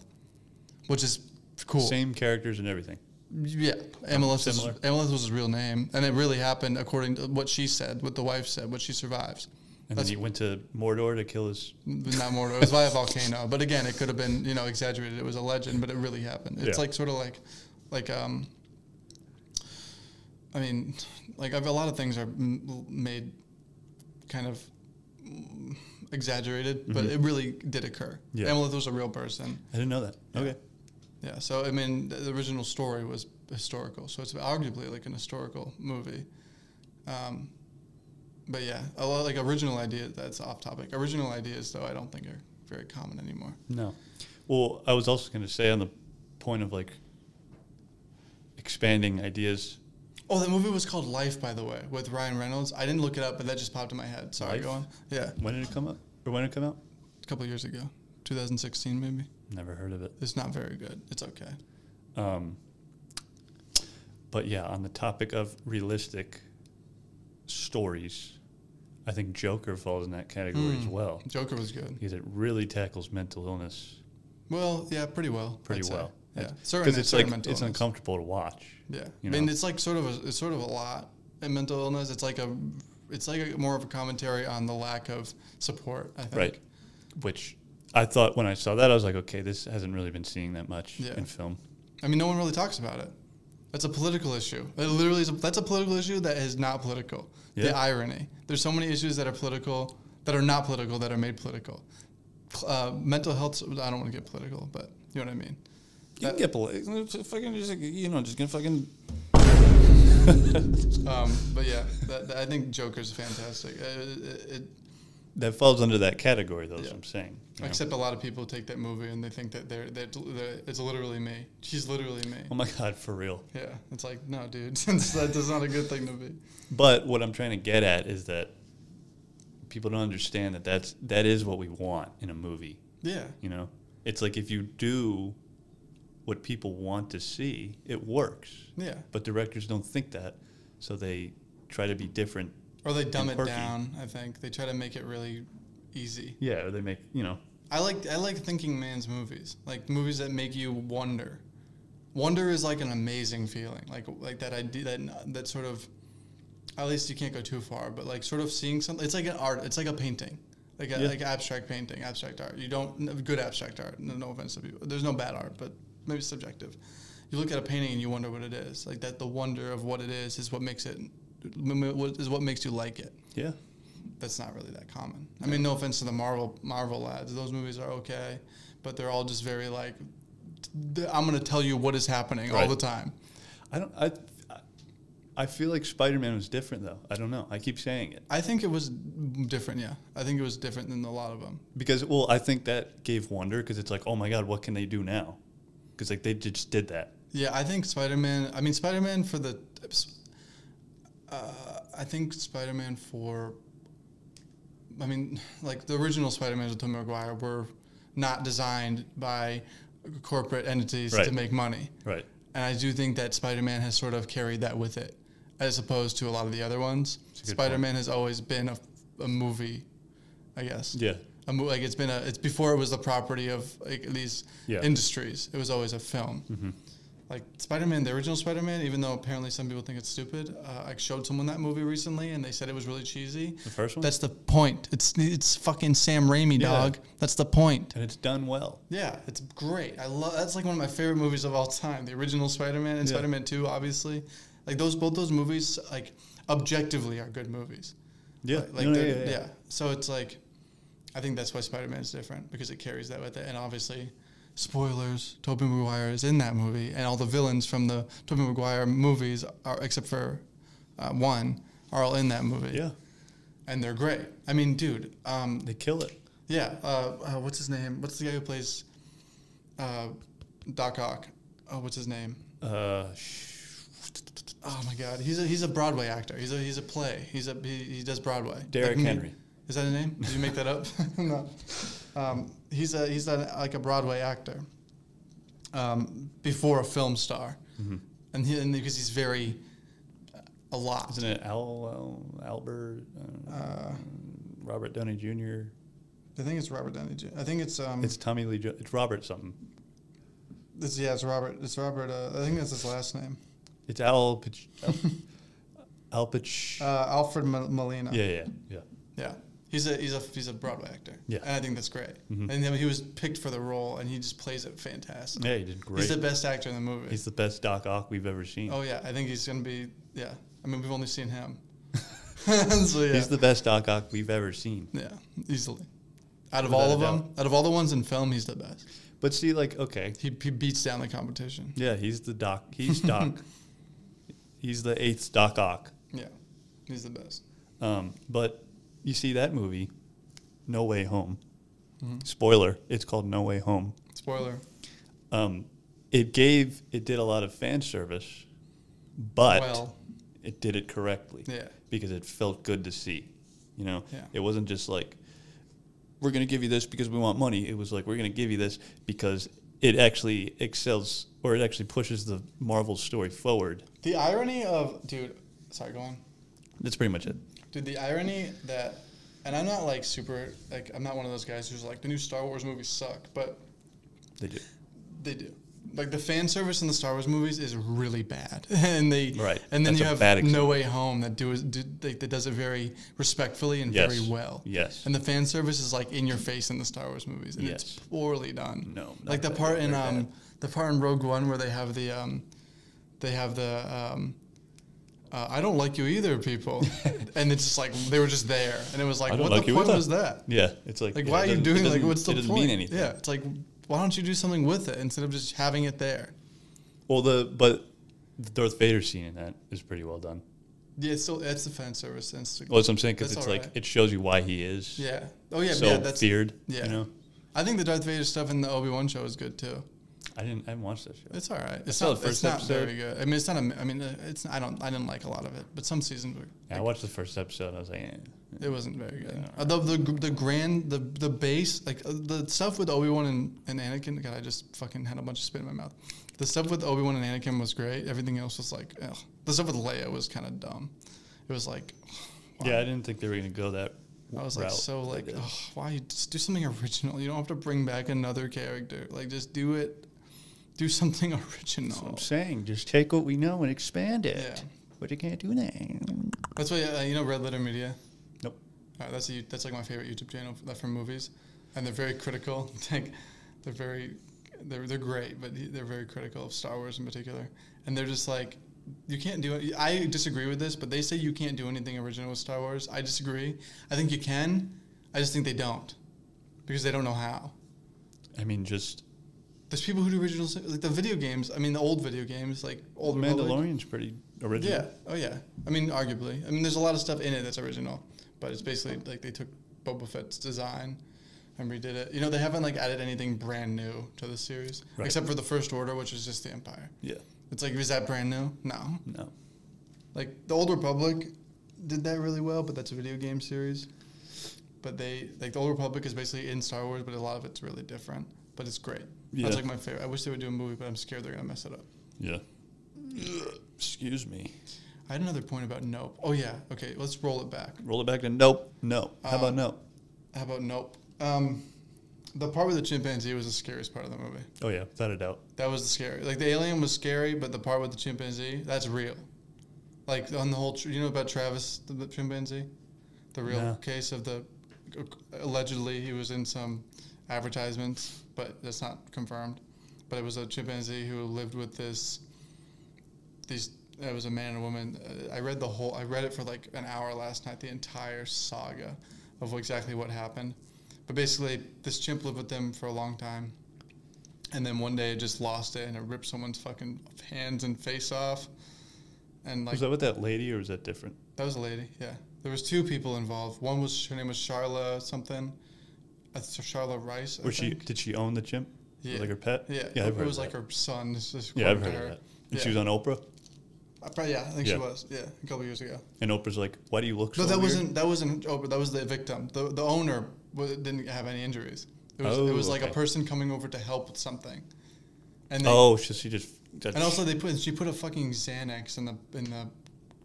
which is cool. Same characters and everything. Yeah, Amaleth was. Amaleth was his real name, and it really happened according to what she said, what the wife said, what she survives. And That's then he went to Mordor to kill his. not Mordor. It was by a volcano, but again, it could have been you know exaggerated. It was a legend, but it really happened. It's Yeah. like sort of like, like um. I mean, like I've, a lot of things are m- made, kind of exaggerated, but it really did occur. Mm-hmm. Yeah. Was a real person. I didn't know that. Okay. Yeah, so I mean, the, the original story was historical, so it's arguably like an historical movie. Um, but yeah, a lot like original ideas. That's off topic. Original ideas, though, I don't think are very common anymore. No. Well, I was also going to say on the point of like expanding ideas. Oh, that movie was called Life, by the way, with Ryan Reynolds. I didn't look it up, but that just popped in my head. Sorry, Life? go on. Yeah, When did it come up? Or when did it come out? a couple years ago, 2016 maybe. Never heard of it. It's not very good. It's okay. Um, but yeah, on the topic of realistic stories, I think Joker falls in that category as Mm. well Joker was good. because it really tackles mental illness Well, yeah, pretty well. pretty I'd say. well. Yeah, Because it's like it's illness. uncomfortable to watch. Yeah, you I mean, it's like sort of a, it's sort of a lot in mental illness. It's like a, it's like a, more of a commentary on the lack of support. I think. Right. Which I thought when I saw that, I was like, okay, this hasn't really been seeing that much Yeah. in film. I mean, no one really talks about it. That's a political issue. It literally is. A, that's a political issue that is not political. The irony. There's so many issues that are political that are not political that are made political. Uh, mental health. I don't want to get political, but you know what I mean. You can get political. Fucking just like, you know, just gonna fucking. Um, but yeah, that, that- I think Joker's fantastic. Uh, It, it, that falls under that category, though. Yeah. what I'm saying. you know? Except a lot of people take that movie and they think that they're that it's literally me. She's literally me. oh my god, for real. Yeah, it's like no, dude. that's not a good thing to be. But what I'm trying to get at is that people don't understand that that's that is what we want in a movie. Yeah, You know, it's like if you do what people want to see, it works. yeah. But directors don't think that, so they try to be different. Or they dumb it quirky. down. I think they try to make it really easy. Yeah, or they make you know. I like I like thinking man's movies, like movies that make you wonder. Wonder is like an amazing feeling, like like that idea that that sort of. At least you can't go too far, but like sort of seeing something. It's like an art. It's like a painting, like a, Yeah. like abstract painting, abstract art. You don't good abstract art. No, no offense to people. There's no bad art, but maybe subjective. You look at a painting and you wonder what it is. Like that, the wonder of what it is is what makes it. What is what makes you like it Yeah, that's not really that common. I mean, no offense to the Marvel Marvel lads; those movies are okay, but they're all just very like, I'm gonna tell you what is happening all the time. I don't. I, I- I feel like Spider-Man was different though. I don't know. I keep saying it I think it was different. Yeah, I think it was different than a lot of them. because well, I think that gave wonder because it's like, oh my god, what can they do now? Because like they just did that. Yeah, I think Spider Man. I mean, Spider Man for the. Uh, I think Spider Man 4. I mean, like the original Spider Man with Tobey Maguire were not designed by corporate entities to make money. Right. And I do think that Spider Man has sort of carried that with it, as opposed to a lot of the other ones. That's a good Spider Man has always been a, a movie, I guess. Yeah. A mo- like it's been a it's before it was the property of like these Yeah. industries. It was always a film. hmm Like Spider Man, the original Spider Man, even though apparently some people think it's stupid. Uh, I showed someone that movie recently, and they said it was really cheesy. The first one. That's the point. It's it's fucking Sam Raimi, Yeah. dog. That's the point. and it's done well. Yeah, it's great. I love. That's like one of my favorite movies of all time. The original Spider-Man and Yeah. Spider-Man Two, obviously. Like those, both those movies, like objectively, are good movies. Yeah. Like, like No, yeah, yeah. So it's like, I think that's why Spider-Man is different because it carries that with it, and obviously, spoilers. Tobey Maguire is in that movie, and all the villains from the Tobey Maguire movies, are except for uh, one, are all in that movie. Yeah. and they're great. I mean, dude. Um, They kill it. yeah. Uh, uh, what's his name? What's the guy who plays uh, Doc Ock? Oh, what's his name? Uh, sh- Oh my God, he's a he's a Broadway actor. He's a he's a play. He's a he, he does Broadway. Derek Like Henry. Is that his name? Did you make that up? no. Um, he's a he's a, like a Broadway actor. Um, before a film star, Mhm. and he and because he's very a lot. Isn't it Al, Al Albert, uh, Uh, Robert Downey Jr.? I think it's Robert Downey. Jr. I think it's um. It's Tommy Lee. Jo- it's Robert something. It's, yeah, it's Robert. It's Robert. Uh, I think that's his last name. It's Al. Pach- Al, Al Uh, Alfred Molina. yeah, yeah, yeah. Yeah. He's a he's a he's a Broadway actor. Yeah. And I think that's great. Mhm. And then he was picked for the role, and he just plays it fantastic. Yeah, he did great. He's the best actor in the movie. He's the best Doc Ock we've ever seen. oh yeah, I think he's gonna be. Yeah. I mean, we've only seen him. so yeah. He's the best Doc Ock we've ever seen. yeah, easily. Out of Without all of them, out of all the ones in film, he's the best. But see, like, okay, He, he beats down the competition. yeah, he's the Doc. He's Doc. he's the eighth Doc Ock. Yeah, he's the best. Um, but you see that movie, No Way Home. Mhm. Spoiler: It's called No Way Home. Spoiler. Um, it gave it did a lot of fan service, but well, it did it correctly yeah, because it felt good to see. You know, Yeah. it wasn't just like we're going to give you this because we want money. It was like we're going to give you this because it actually excels or it actually pushes the Marvel story forward. the irony of dude. Sorry, go on. That's pretty much it. Dude, the irony that, and I'm not like super like I'm not one of those guys who's like the new Star Wars movies suck, but They do. they do. Like the fan service in the Star Wars movies is really bad, and they Right. And then That's you have No example. Way Home that do, do like, that does it very respectfully and Yes. very well. Yes. And the fan service is like in your face in the Star Wars movies, and it's poorly done. No, like the part in um bad. the part in Rogue One where they have the um they have the um uh, I don't like you either, people, and it's just like they were just there, and it was like, what like the point either. was that? Yeah, it's like Like, yeah, why are you doing like what's the point? it doesn't mean anything. Yeah, it's like why don't you do something with it instead of just having it there? Well, the but the Darth Vader scene in that is pretty well done. Yeah, it's still that's the fan service. The- Well, that's what I'm saying because it's like alright. it shows you why he is yeah. Oh yeah, so yeah. That's feared. yeah. You know, I think the Darth Vader stuff in the Obi Wan show is good too. I didn't. I haven't watched that show. It's all right. It's not, the it's first not episode. very good. I mean, it's not. A, I mean, it's. I don't. I didn't like a lot of it, but some seasons were. Yeah, I watched the first episode. and I was like, eh. It wasn't very good. Yeah. Uh, the, the the grand the the base like uh, the stuff with Obi Wan and, and Anakin. God, I just fucking had a bunch of spit in my mouth. The stuff with Obi Wan and Anakin was great. Everything else was like, ugh. the stuff with Leia was kind of dumb. It was like, why? yeah, I didn't think they were gonna go that. I was like, so like, ugh, why just do something original? You don't have to bring back another character. Like, just do it. Do something That's what original. I'm saying. Just take what we know and expand it. Yeah. But you can't do that. That's why uh, you know Red Letter Media. Nope. Uh, that's a, that's like my favorite YouTube channel for, for movies, and they're very critical. like they're very they're they're great, but they're very critical of Star Wars in particular. And they're just like you can't do it. I disagree with this, but they say you can't do anything original with Star Wars. I disagree. I think you can. I just think they don't because they don't know how. I mean, just There's people who do original like the video games. I mean, the old video games like Old Republic. Mandalorian's pretty original. Yeah. Oh yeah. I mean, arguably. I mean, there's a lot of stuff in it that's original, but it's basically like they took Boba Fett's design and redid it. You know, they haven't like added anything brand new to the series Right. except for the First Order, which is just the Empire. Yeah. It's like, is that brand new? No. No. Like the Old Republic did that really well, but that's a video game series. But they like the Old Republic is basically in Star Wars, but a lot of it's really different. But it's great. Yeah. That's like my favorite. I wish they would do a movie, but I'm scared they're gonna mess it up. Yeah. Excuse me. I had another point about Nope. Oh yeah. Okay, let's roll it back. Roll it back to nope. No. How about Um, no? How about Nope? Um, the part with the chimpanzee was the scariest part of the movie. Oh yeah, without a doubt. That was the scary. Like the alien was scary, but the part with the chimpanzee, that's real. Like on the whole, tr- you know about Travis the, the chimpanzee, the real No. case of the allegedly he was in some advertisements, but that's not confirmed. But it was a chimpanzee who lived with this. These it was a man and a woman. Uh, I read the whole. I read it for like an hour last night. The entire saga of exactly what happened. But basically, this chimp lived with them for a long time, and then one day it just lost it and it ripped someone's fucking hands and face off. And like was that with that lady or was that different? that was a lady, yeah. There was two people involved. One was her name was Charla something. That's Charlotte Rice. I Was she? think. Did she own the chimp? Yeah. Like her pet? Yeah, Yeah, I've it was like that. her son. Yeah, I've heard of that. And she was on Oprah, Uh, probably, yeah, I think Yeah. she was. Yeah, a couple years ago. and Oprah's like, "Why do you look so?" No, that weird?" wasn't. That wasn't. Oh, but that was the victim. The the owner didn't have any injuries. It was. it Oh, was like a person coming over to help with something. And they, Oh, so she just. And also they put she put a fucking Xanax in the in the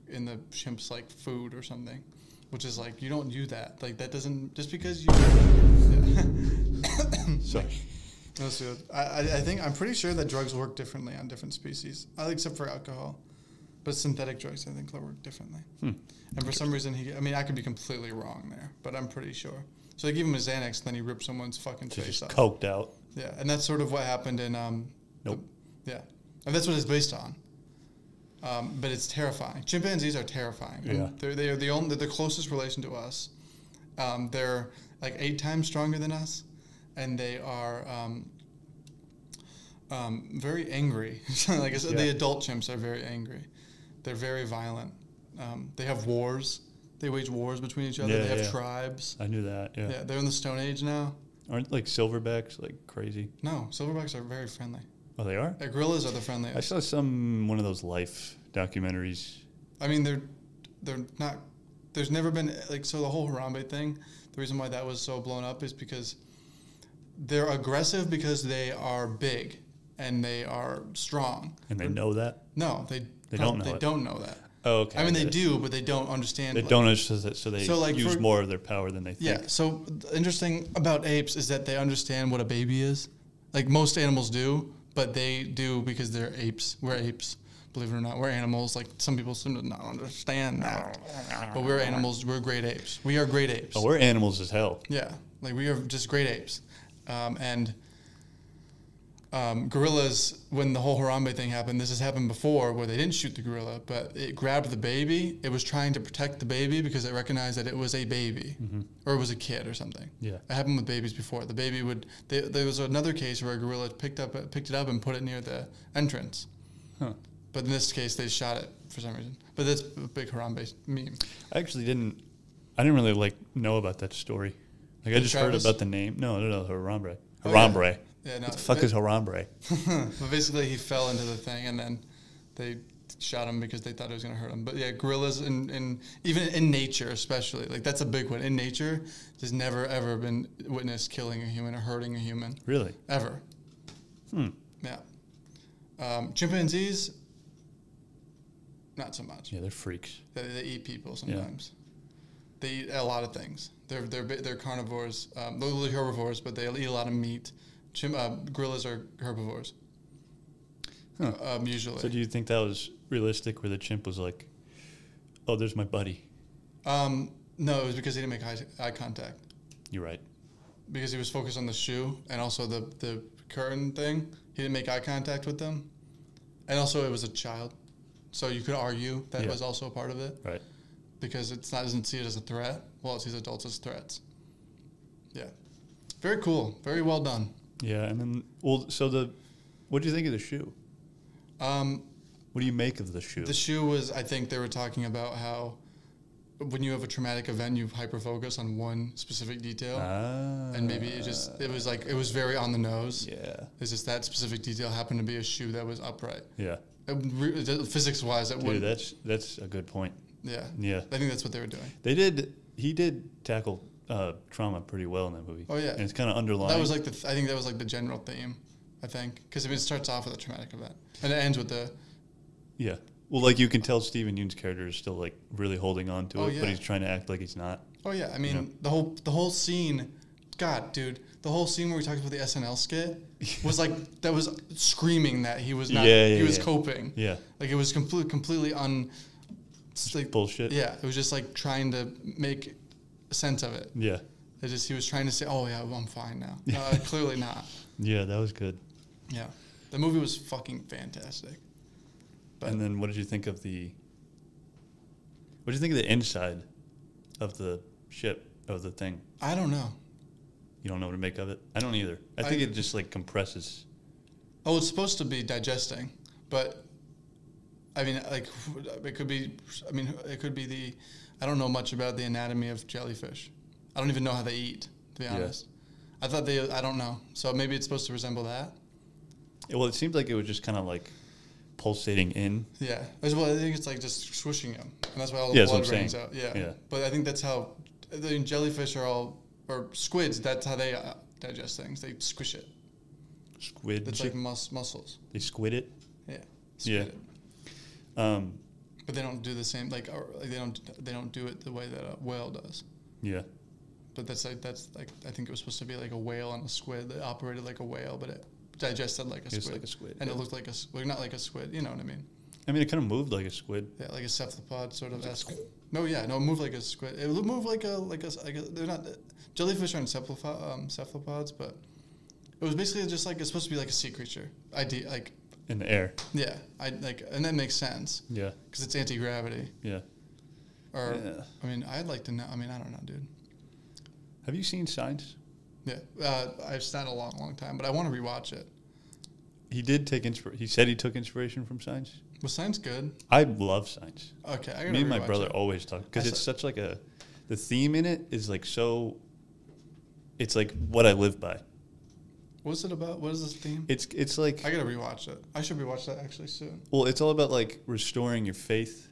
in the chimp's like food or something, which is like you don't do that. Like that doesn't just because you. Yeah. Sorry. That's good. I, I think I'm pretty sure that drugs work differently on different species, uh, except for alcohol. But synthetic drugs, I think, work differently. Hmm. And for some reason, he. I mean, I could be completely wrong there, but I'm pretty sure. So they give him a Xanax, then he ripped someone's fucking face off. coked out. Yeah, and that's sort of what happened in. Um, the- Nope. yeah, and that's what it's based on. Um, but it's terrifying. Chimpanzees are terrifying. Yeah. They're they are the only they're the closest relation to us. Um, they're like eight times stronger than us, and they are um, um, very angry. like I said, the adult chimps are very angry. They're very violent. Um, they have wars. They wage wars between each other. Yeah, they have yeah. tribes. I knew that. Yeah. Yeah, they're in the Stone Age now. Aren't like silverbacks like crazy? No, silverbacks are very friendly. Oh, they are. Uh, gorillas are the friendly. I saw some one of those life documentaries. I mean, they're they're not. There's never been like so the whole Harambe thing. The reason why that was so blown up is because they're aggressive because they are big and they are strong. And they know that. No, they They don't know They it. don't know that. Oh, okay. I mean, they do, but they don't understand. They like- don't understand that, so they So, like, use for- more of their power than they think. Yeah. So interesting about apes is that they understand what a baby is. Like most animals do, but they do because they're apes. We're apes. Believe it or not, we're animals. Like some people seem to not understand that, but we're animals. We're great apes. We are great apes. Oh, we're animals as hell. Yeah, like we are just great apes. Um, and um, gorillas, when the whole Harambe thing happened, this has happened before where they didn't shoot the gorilla, but it grabbed the baby. It was trying to protect the baby because it recognized that it was a baby or it was a kid or something. Yeah. It happened with babies before. The baby would. They, there was another case where a gorilla picked up picked it up and put it near the entrance. Huh. But in this case, they shot it for some reason. But that's a big Harambe meme. I actually didn't. I didn't really like know about that story. Like I just Travis? heard about the name. No, no, no, Harambe. Oh, yeah. Yeah, no. What the fuck is Harambe? but basically, he fell into the thing, and then they shot him because they thought it was going to hurt him. But yeah, gorillas, in, in even in nature, especially like that's a big one. In nature, there's never ever been witnessed killing a human or hurting a human Really? ever. Hmm. Yeah. Um, chimpanzees, not so much. Yeah, they're freaks. They, they eat people sometimes. They eat a lot of things. They're they're they're carnivores. Um, they're herbivores, but they eat a lot of meat. Chim, uh, gorillas are herbivores. Huh. Um, usually. So do you think that was realistic, where the chimp was like, "Oh, there's my buddy." Um, no, it was because he didn't make eye, eye contact. You're right. Because he was focused on the shoe and also the, the curtain thing. He didn't make eye contact with them. And also, it was a child. So you could argue that Yeah. was also a part of it Right. because it's not doesn't see it as a threat. Well, it sees adults as threats. Yeah. Very cool. Very well done. Yeah, and then well, so the, what do you think of the shoe? Um, What do you make of the shoe? the shoe was, I think they were talking about how when you have a traumatic event, you hyper focus on one specific detail. ah, and maybe it just, it was like, it was very on the nose. Yeah. It's just that specific detail happened to be a shoe that was upright. Yeah. Physics wise, it would. that's that's a good point. Yeah, Yeah. I think that's what they were doing. They did. He did tackle uh, trauma pretty well in that movie. Oh yeah, and it's kind of underlying. that was like the. Th- I think that was like the general theme. I think because I mean, it starts off with a traumatic event and it ends with the. yeah. Well, like you can tell Steven Yeun's character is still like really holding on to Oh, it, yeah. but he's trying to act like he's not. Oh yeah, I mean Yeah. the whole the whole scene. God, dude, the whole scene where we talked about the SNL skit was like that was screaming that he was not. Yeah, yeah, he was coping. Yeah. Like it was completely completely un. like, Bullshit. yeah, it was just like trying to make sense of it. Yeah. It just he was trying to say, "Oh yeah, I'm fine now." Uh, clearly not. Yeah, that was good. Yeah, the movie was fucking fantastic. But and then what did you think of the? What did you think of the inside of the ship of the thing? I don't know. You don't know what to make of it. I don't either. I think I- it just like compresses. Oh, it's supposed to be digesting, but I mean, like it could be. I mean, it could be the. I don't know much about the anatomy of jellyfish. I don't even know how they eat. To be Yeah. honest, I thought they. I don't know. So maybe it's supposed to resemble that. Well, it seemed like it was just kind of like pulsating in. Yeah. As well, I think it's like just swooshing them, and that's why all the Yeah, blood rains saying. out. Yeah. Yeah. But I think that's how. Mean, jellyfish are all or squids. That's how they uh, digest things. They squish it. Squid. It's like mus- muscles. they squid it. Yeah. Yeah. It. Um, But they don't do the same like, or, like they don't they don't do it the way that a whale does. yeah. But that's like that's like I think it was supposed to be like a whale and a squid that operated like a whale, but it digested like a squid, like a squid. and yeah. it looked like a well, not like a squid. You know what I mean? I mean, it kind of moved like a squid. Yeah, like a cephalopod sort of. Like. No, yeah, no, it moved like a squid. It would move like a like a, like a they're not jellyfish aren't cephalopod, um, cephalopods, but it was basically just like it's supposed to be like a sea creature. Idea like in the air. yeah, I like and that makes sense Yeah. because it's anti gravity. Yeah. Or yeah. I mean, I'd like to know. I mean, I don't know, dude. Have you seen Signs? Yeah, uh, I've seen it a long, long time, but I want to rewatch it. He did take inspir. He said he took inspiration from Signs. Was Signs good? I love Signs. Okay, I Me and my brother it. always talk because it's such like a, the theme in it is like so. It's like what I live by. What's it about? What is this theme? It's it's like I gotta rewatch it. I should rewatch that actually soon. well, it's all about like restoring your faith,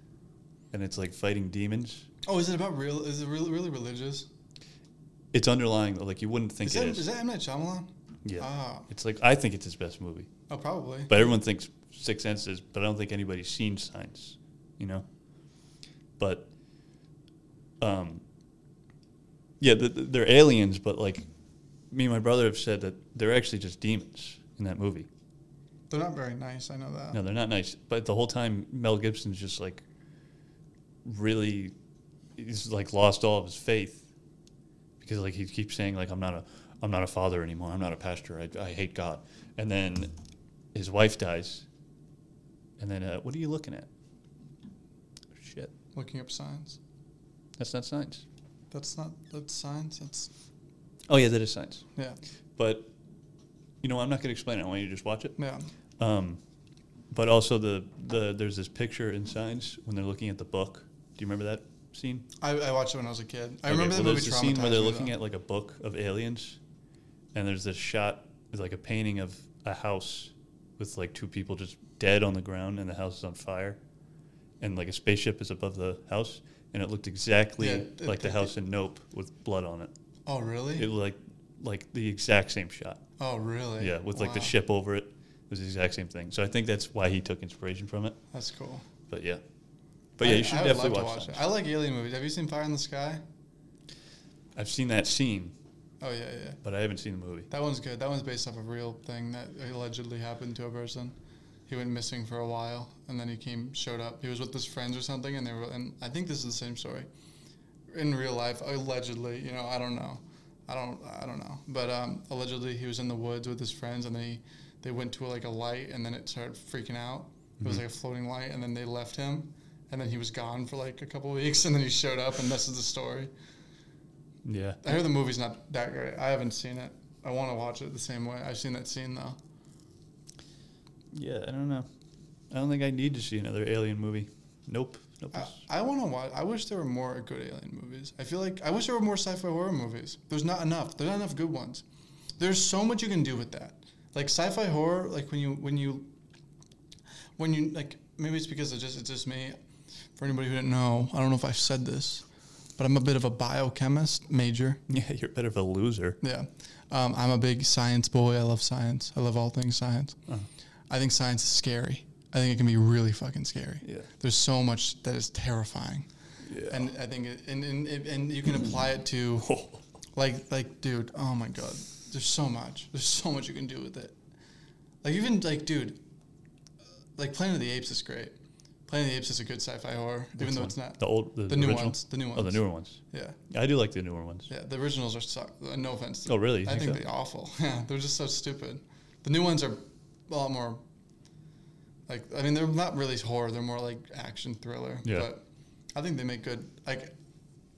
and it's like fighting demons. Oh, is it about real? Is it really, really religious? It's underlying like you wouldn't think is it that, is. is that M Night Shyamalan? yeah, Ah, it's like I think it's his best movie, oh, probably. but everyone thinks Six Senses, but I don't think anybody's seen Signs. You know, but um, yeah, the, the- they're aliens, but like me and my brother have said that they're actually just demons in that movie. They're not very nice. I know that. No, they're not nice. But the whole time, Mel Gibson's just like really, he's like lost all of his faith because like he keeps saying like I'm not a, I'm not a father anymore. I'm not a pastor. I, I hate God. And then his wife dies. And then uh, what are you looking at? Shit, Looking up signs. that's not science. That's not that's science. That's Oh yeah, that is science. yeah, But you know, I'm not going to explain it. I want you to just watch it. yeah. Um, But also the the there's this picture in Signs when they're looking at the book. Do you remember that scene? I, I watched it when I was a kid. I Okay, remember well, the movie there's a scene where they're looking though. at like a book of aliens, and there's this shot, it's like a painting of a house with like two people just dead on the ground, and the house is on fire, and like a spaceship is above the house, and it looked exactly Yeah, it- like the it- house in Nope with blood on it. Oh really? It was like like the exact same shot. oh really? Yeah, with like the ship over it. It was the exact same thing. So I think that's why he took inspiration from it. That's cool. But yeah. But yeah, I- you should I definitely watch, watch it. I like alien movies. Have you seen Fire in the Sky? I've seen that scene, Oh yeah, yeah. but I haven't seen the movie. That one's good. That one's based off a real thing that allegedly happened to a person. He went missing for a while, and then he came, showed up. He was with his friends or something, and they were. And I think this is the same story. In real life, allegedly, you know, I don't know, I don't, I don't know, but um, allegedly he was in the woods with his friends, and they, they went to like a light, and then it started freaking out. It was Mhm. like a floating light, and then they left him, and then he was gone for like a couple of weeks, and then he showed up, and this is the story. Yeah. I hear the movie's not that great. I haven't seen it. I want to watch it the same way. I've seen that scene though. Yeah, I don't know. I don't think I need to see another alien movie. Nope. I, I want to watch. I wish there were more good alien movies. I feel like I wish there were more sci-fi horror movies. There's not enough. There's not enough good ones. There's so much you can do with that. Like sci-fi horror, like when you when you when you like maybe it's because it's just it's just me. For anybody who didn't know, I don't know if I've said this, but I'm a bit of a biochemist major. yeah, you're a bit of a loser. Yeah. Um, I'm a big science boy. I love science. I love all things science. Uh-huh. I think science is scary. I think it can be really fucking scary. Yeah. There's so much that is terrifying. Yeah. And I think, it, and, and, and you can apply it to, oh. like, like, dude, oh my God. There's so much. There's so much you can do with it. Like, even, like, dude, like, Planet of the Apes is great. Planet of the Apes is a good sci fi horror, even though it's not. the old, the, The new original? ones. The new ones. Oh, the newer ones. Yeah. I do like the newer ones. Yeah. The originals are, suck. no offense. Oh, really? You I think so? they're awful. Yeah, they're just so stupid. The new ones are a lot more. Like I mean, they're not really horror. They're more like action thriller. Yeah. But I think they make good. Like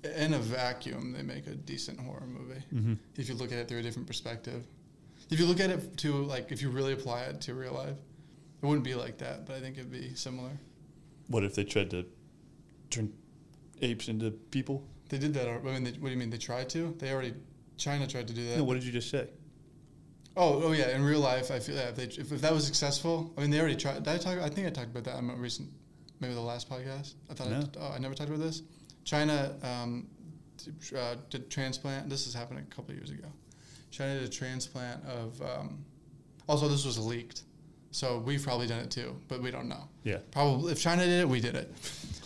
in a vacuum, they make a decent horror movie. Mm-hmm. If you look at it through a different perspective. If you look at it to like, if you really apply it to real life, it wouldn't be like that. But I think it'd be similar. What if they tried to turn apes into people? They did that. I mean, they, what do you mean? They tried to? They already. China tried to do that. No, what did you just say? Oh, oh yeah. In real life, I feel yeah, if, they, if, if that was successful, I mean, they already tried. Did I talk? I think I talked about that on a recent, maybe the last podcast. I thought. I, No. did- oh, I never talked about this. China um, uh, did transplant. This has happened a couple of years ago. China did a transplant of. Um, also, this was leaked, so we've probably done it too, but we don't know. Yeah. Probably, if China did it, we did it.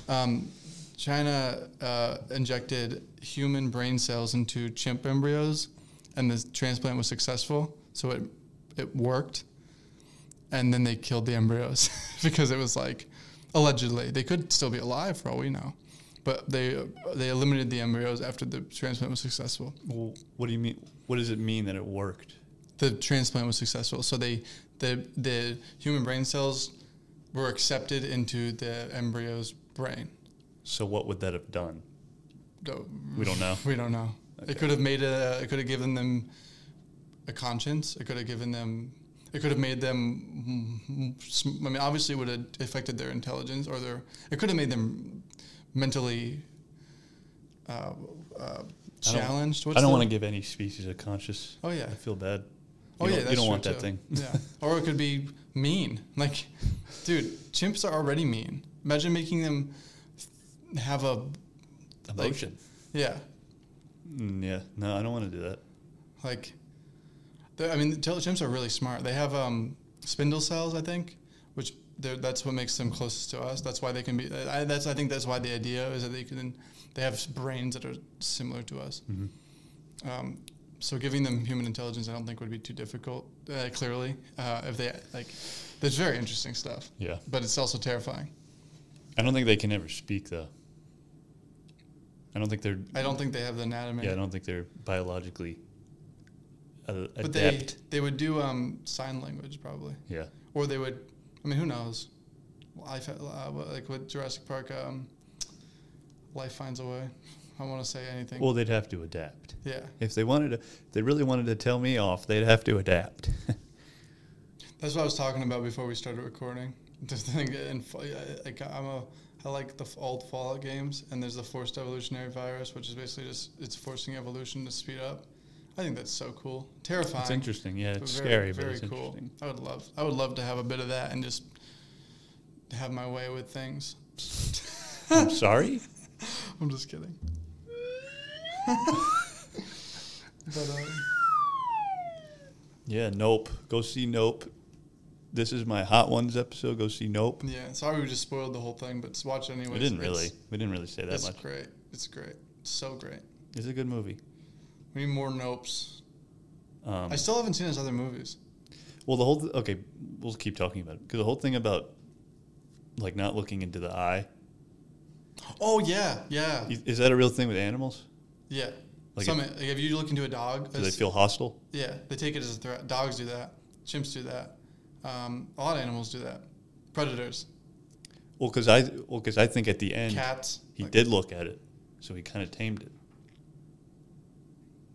Um, China uh, injected human brain cells into chimp embryos, and the transplant was successful. So it it worked, and then they killed the embryos because it was like allegedly they could still be alive for all we know, but they they eliminated the embryos after the transplant was successful. Well, what do you mean? What does it mean that it worked? The transplant was successful, so they the the human brain cells were accepted into the embryo's brain. So what would that have done? We don't know. We don't know. Okay. It could have made a. It could have given them a conscience. It could have given them. It could have made them. I mean, obviously, it would have affected their intelligence or their. It could have made them mentally uh, uh, challenged. What's I don't want to give any species a conscious. Oh yeah. I feel bad. Oh yeah. don't, That's you don't want that thing. Yeah. or it could be mean. Like, dude, chimps are already mean. Imagine making them have a. Like- Emotion. Yeah. Mm, yeah. No, I don't want to do that. Like, I mean, the chimps are really smart. They have um, spindle cells, I think, which that's what makes them closest to us. That's why they can be. I, that's I think that's why the idea is that they can. They have brains that are similar to us. Mm-hmm. Um, so giving them human intelligence, I don't think would be too difficult. Uh, clearly, uh, if they like, there's very interesting stuff, Yeah. but it's also terrifying. I don't think they can ever speak though. I don't think they're. I don't think they have the anatomy. Yeah, I don't think they're biologically but adept. they they would do um, sign language probably. yeah. Or they would, I mean, who knows? Life, uh, like with Jurassic Park, um, life finds a way. I don't want to say anything. Well, they'd have to adapt. yeah, If they wanted to, if they really wanted to tell me off, they'd have to adapt. that's what I was talking about before we started recording. thing in like I'm a I like the old Fallout games, and there's the forced evolutionary virus, which is basically just it's forcing evolution to speed up. I think that's so cool, terrifying. It's interesting. Yeah, it's very, scary, very but it's cool. interesting. I would love I would love to have a bit of that and just have my way with things. I'm sorry. I'm just kidding. but um, Yeah, Nope. Go see Nope. This is my Hot Ones episode. Go see Nope. yeah, sorry we just spoiled the whole thing, but watch it anyways. We didn't It's- really. We didn't really say that It's much. great. It's great. It's so great. It's a good movie. We need more nopes. Um, I still haven't seen his other movies. well, the whole th- okay, we'll keep talking about it because the whole thing about like not looking into the eye Oh yeah, yeah, is, is that a real thing with animals? yeah. Like Some like if you look into a dog, Do they feel hostile? yeah, they take it as a threat. Dogs do that. Chimps do that. Um, a lot of animals do that. Predators, Well, because I well, because I think at the end cats. he like- did look at it, so he kind of tamed it.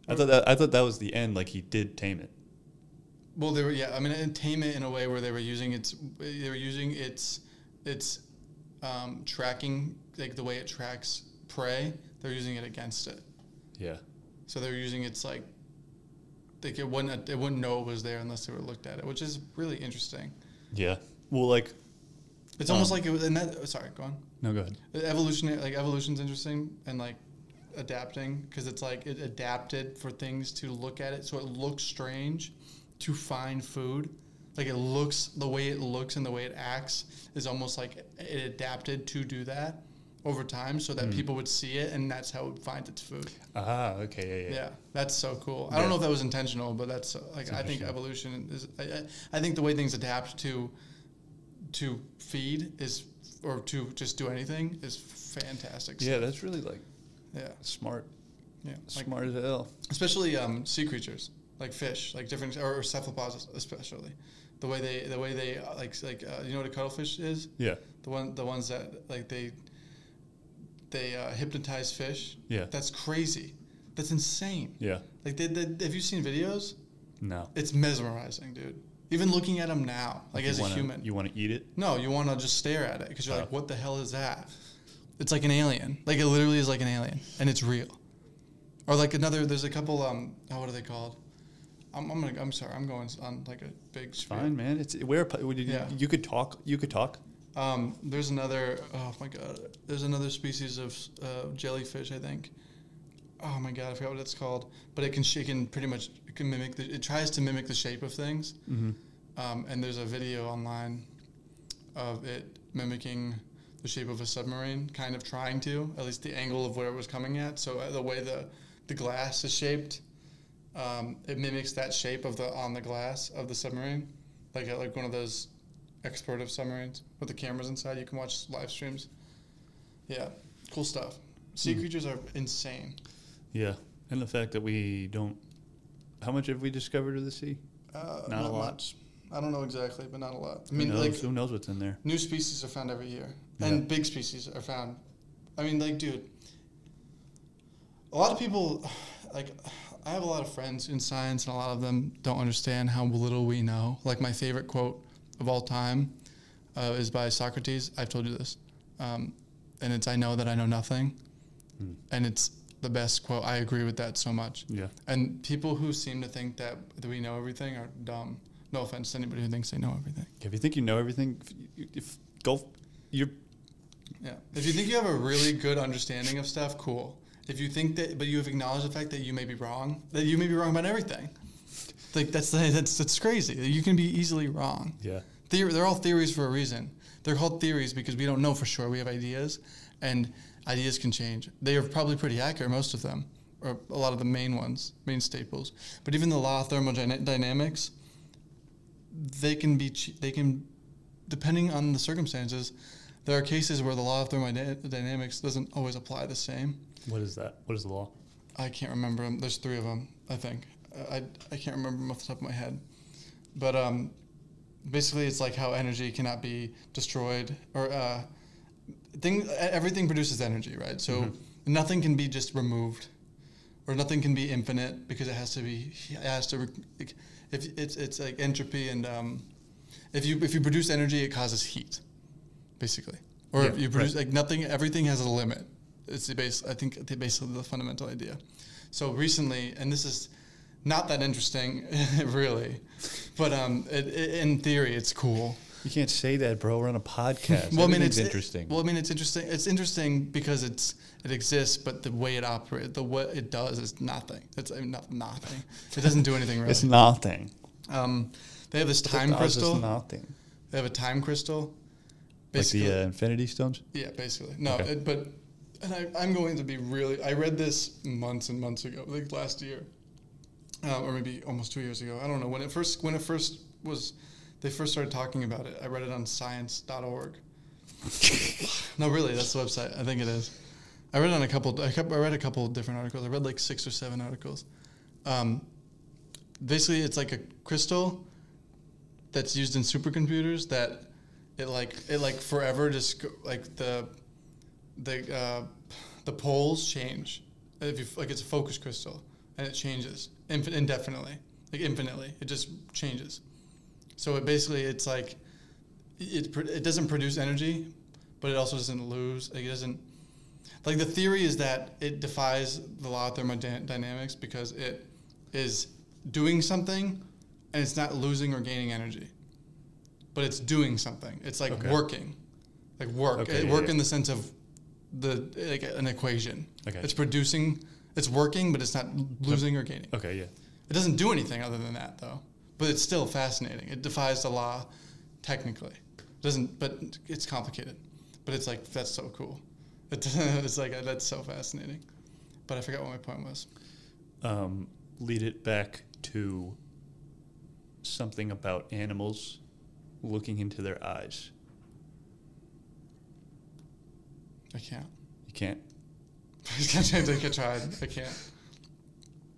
I thought that I thought that was the end. Like he did tame it. Well, they were yeah. I mean, and tame it in a way where they were using its they were using its its um, tracking like the way it tracks prey. They're using it against it. Yeah. So they're using its like like it wouldn't it wouldn't know it was there unless they were looked at it, which is really interesting. Yeah. Well, like It's almost Um, like it was. And that, sorry, go on. no, go ahead. Evolution like evolution's interesting and like adapting because it's like it adapted for things to look at it, so it looks strange to find food. Like it looks the way it looks and the way it acts is almost like it adapted to do that over time, so that Hmm. people would see it and that's how it finds its food. Ah, okay, yeah, Yeah, yeah. that's so cool. I don't know if that was intentional, but that's uh, like It's I think evolution is. I, I- I think the way things adapt to to feed is or to just do anything is fantastic. Yeah, that's really like yeah, smart, yeah. Like, smart as hell. especially um, sea creatures like fish, like different or, or cephalopods, especially the way they the way they uh, like like uh, you know what a cuttlefish is Yeah, the one the ones that like they they uh, hypnotize fish. yeah, That's crazy. That's insane. yeah. Like, they, they, have you seen videos? No, It's mesmerizing, dude. Even looking at them now, like you as wanna, a human. you want to eat it? no, you want to just stare at it because you're Oh. like, what the hell is that? It's like an alien. Like it literally is like an alien, and it's real. Or like another. There's a couple. Um, oh, what are they called? I'm, I'm gonna. I'm sorry. I'm going on like a big. spiel. Fine, man. It's we're would you, Yeah. you could talk. You could talk. Um, there's another. Oh my god. There's another species of uh, jellyfish. I think. Oh my god, I forgot what it's called. But it can. She can pretty much. It can mimic. The, it tries to mimic the shape of things. Mm-hmm. Um, and there's a video online of it mimicking the shape of a submarine, kind of trying to, at least the angle of where it was coming at. So uh, the way the the glass is shaped, um, it mimics that shape of the on the glass of the submarine, like a, like one of those explorative submarines with the cameras inside. You can watch live streams. Yeah, cool stuff. Sea Hmm. creatures are insane. Yeah, and the fact that we don't. How much have we discovered of the sea? Uh, Not a lot. Much. I don't know exactly, but not a lot. I Who mean, knows? like Who knows what's in there? New species are found every year, Yeah. and big species are found. I mean, like, dude, a lot of people, like, I have a lot of friends in science, and a lot of them don't understand how little we know. Like, my favorite quote of all time uh, is by Socrates. I've told you this, um, and it's "I know that I know nothing," Hmm. and it's the best quote. I agree with that so much. Yeah. And people who seem to think that, that we know everything are dumb. No offense to anybody who thinks they know everything. If you think you know everything, if, if go, you're Yeah. If you think you have a really good understanding of stuff, cool. If you think that, but you have acknowledged the fact that you may be wrong, that you may be wrong about everything. Like that's that's that's crazy. You can be easily wrong. yeah. They're all theories for a reason. They're called theories because we don't know for sure. We have ideas, and ideas can change. They are probably pretty accurate, most of them, or a lot of the main ones, main staples. But even the law of thermodynamics, they can be they can, depending on the circumstances, there are cases where the law of thermodynamics doesn't always apply the same. What is that? What is the law? I can't remember them. There's three of them, I think. I, I can't remember them off the top of my head. But um, basically, it's like how energy cannot be destroyed or uh, thing. Everything produces energy, right? So Mhm. nothing can be just removed, or nothing can be infinite because it has to be. It has to. If it's it's like entropy and um, if you if you produce energy, it causes heat, basically. Or Yeah, if you produce like nothing, everything has a limit. It's the base. I think the basically the fundamental idea. So recently, and this is not that interesting, really, but um, it, it, in theory, it's cool. You can't say that, bro. We're on a podcast. Well, I mean, it's interesting. well, I mean, it's interesting. It's interesting because it's it exists, but the way it operates, the what it does is nothing. It's not nothing. It doesn't do anything really. it's nothing. Um, they have this time crystal. nothing. They have a time crystal. Like the uh, Infinity Stones. yeah, basically. No, Okay. it, but and I, I'm going to be really. I read this months and months ago, like last year, uh, or maybe almost two years ago. I don't know when it first when it first was. They first started talking about it. I read it on Science.org. no, really, that's the website. I think it is. I read on a couple. I, kept, I read a couple different articles. I read like six or seven articles. Um, basically, it's like a crystal that's used in supercomputers that it like it like forever just like the the uh, the poles change. If you like, it's a focus crystal and it changes indefinitely, like infinitely. It just changes. So it basically it's like it it doesn't produce energy, but it also doesn't lose. Like it doesn't. Like the theory is that it defies the law of thermodynamics because it is doing something and it's not losing or gaining energy, but it's doing something. It's like Okay. working, like work. Okay, yeah, work yeah. in the sense of the like an equation. Okay. It's producing. It's working, but it's not losing or gaining. Okay, yeah. It doesn't do anything other than that, though. But it's still fascinating. It defies the law, technically. It doesn't, but it's complicated. But it's like that's so cool. It, it's like that's so fascinating. But I forgot what my point was. Um, lead it back to something about animals looking into their eyes. I can't. You can't I can't. I can't try. I can't.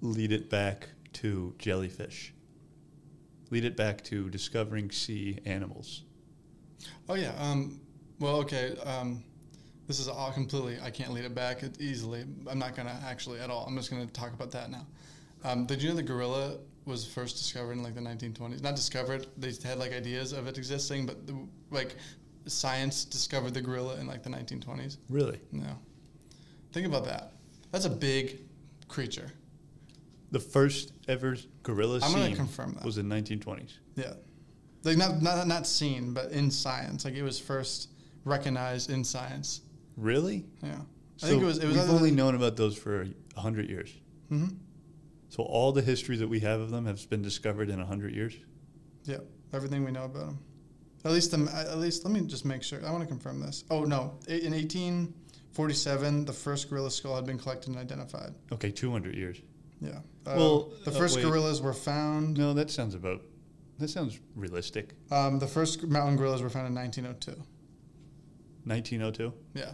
lead it back to jellyfish. Lead it back to discovering sea animals. Oh yeah. Um, well, okay. Um, this is all completely. I can't lead it back easily. I'm not gonna actually at all. I'm just gonna talk about that now. Um, did you know the gorilla was first discovered in like the 1920s? Not discovered. They had like ideas of it existing, but the, like science discovered the gorilla in like the 1920s. Really? No. Think about that. That's a big creature. The first ever gorilla I'm gonna seen confirm that. was in 1920s. Yeah. Like not not not seen, but in science. Like it was first recognized in science. Really? Yeah. So I think it was. It was we've only known about those for a hundred years. Mhm. So all the history that we have of them has been discovered in a hundred years. Yeah, everything we know about them. At least, the, at least, let me just make sure. I want to confirm this. Oh no, in 1847, the first gorilla skull had been collected and identified. Okay, 200 years. Yeah. Uh, Well, the uh, first gorillas were found. No, that sounds about. That sounds realistic. Um, the first mountain gorillas were found in 1902. 1902. Yeah,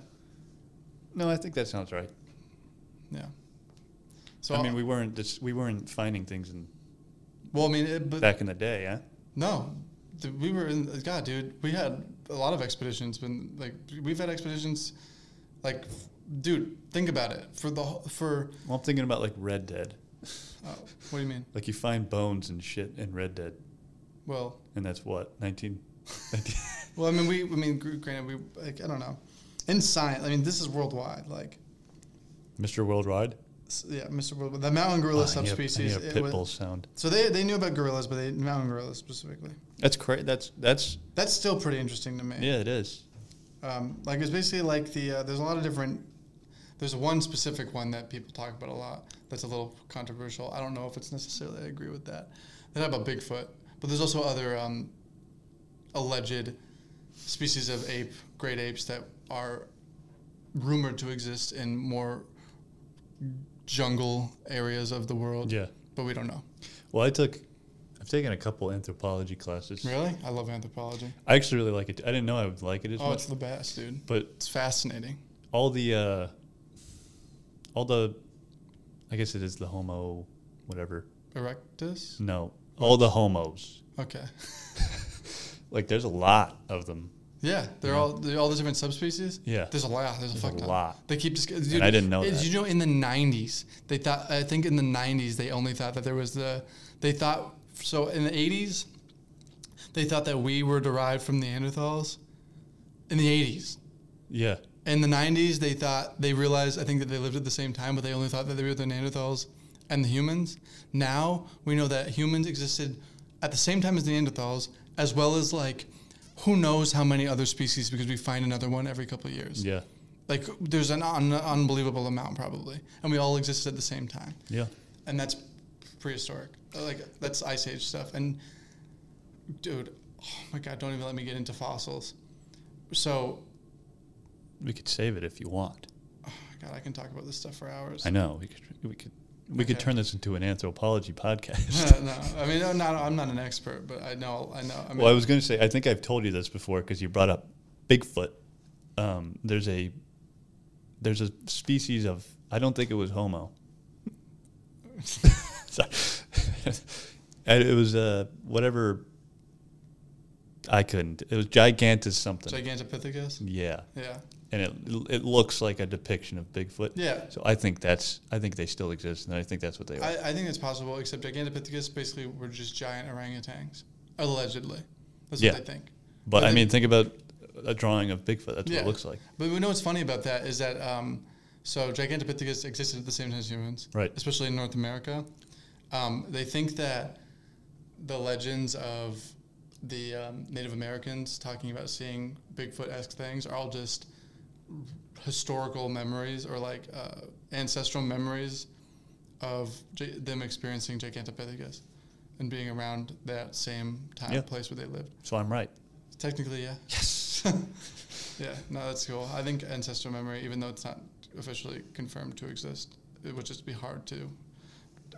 No, I think that sounds right. yeah. So I mean, we weren't dis- we weren't finding things in well, I mean, it, but back in the day, huh? no, we were in. God, dude, we had a lot of expeditions. Been like, we've had expeditions, like, dude, think about it. For the for, Well, I'm thinking about like Red Dead. oh, what do you mean? Like you find bones and shit in Red Dead, Well, and that's what 19. 19 Well, I mean, we, I mean, granted, we, like, I don't know. In science, I mean, this is worldwide. Like, Mr. Worldwide. yeah, Mr. World, the mountain gorilla Oh, I need a- I need subspecies. a it pit was- bull sound. so they, they knew about gorillas, but they mountain gorillas specifically. That's cra That's that's That's still pretty interesting to me. yeah, it is. Um, like it's basically like the uh, there's a lot of different. There's one specific one that people talk about a lot. That's a little controversial. I don't know if it's necessarily I agree with that. They talk about Bigfoot, but there's also other um, alleged species of ape, great apes that are rumored to exist in more jungle areas of the world. Yeah. But we don't know. Well, I took. I've taken a couple anthropology classes. Really? I love anthropology. I actually really like it. I didn't know I would like it as Oh, much, it's the best, dude. but It's fascinating. all the uh, all the, I guess it is the Homo, whatever. Erectus? No, all the homos. Okay. Like there's a lot of them. Yeah, they're Yeah. all they're all the different subspecies. Yeah. There's a lot. There's a fuck a ton. lot. They keep just. And I didn't know Did that. you know in the '90s they thought? I think in the '90s they only thought that there was the. They thought so in the '80s. they thought that we were derived from Neanderthals in the 80s. Yeah. In the 90s, they thought they realized I think that they lived at the same time, but they only thought that they were the Neanderthals and the humans. Now we know that humans existed at the same time as Neanderthals, as well as like who knows how many other species because we find another one every couple of years. Yeah. Like there's an un- unbelievable amount probably, and we all existed at the same time, Yeah. and that's prehistoric. Like that's ice age stuff. And dude, oh my god, don't even let me get into fossils. So, We could save it if you want. oh my god, I can talk about this stuff for hours. I know. We could. We could. We could turn this into an anthropology podcast. no, I mean, I'm not, I'm not an expert, but I know, I know. I mean, well, I was going to say. I think I've told you this before because you brought up Bigfoot. Um, there's a there's a species of. I don't think it was Homo. It was uh, whatever. I couldn't. It was gigantus something. Gigantopithecus. yeah, Yeah, and it it looks like a depiction of Bigfoot. yeah. So I think that's I think they still exist, and I think that's what they are. I, I think it's possible, except Gigantopithecus basically were just giant orangutans, allegedly. That's Yeah. what they think. but but I then- mean, think about a drawing of Bigfoot. That's what it looks like. But we know what's funny about that is that um, so Gigantopithecus existed at the same time as humans, Right. especially in North America. Um, they think that the legends of the um, Native Americans talking about seeing Bigfoot-esque things are all just historical memories or like uh, ancestral memories of J- them experiencing Gigantopithecus and being around that same time Yeah. place where they lived. So I'm right. Technically, yeah. Yes. Yeah, no, that's cool. I think ancestral memory, even though it's not officially confirmed to exist, it would just be hard to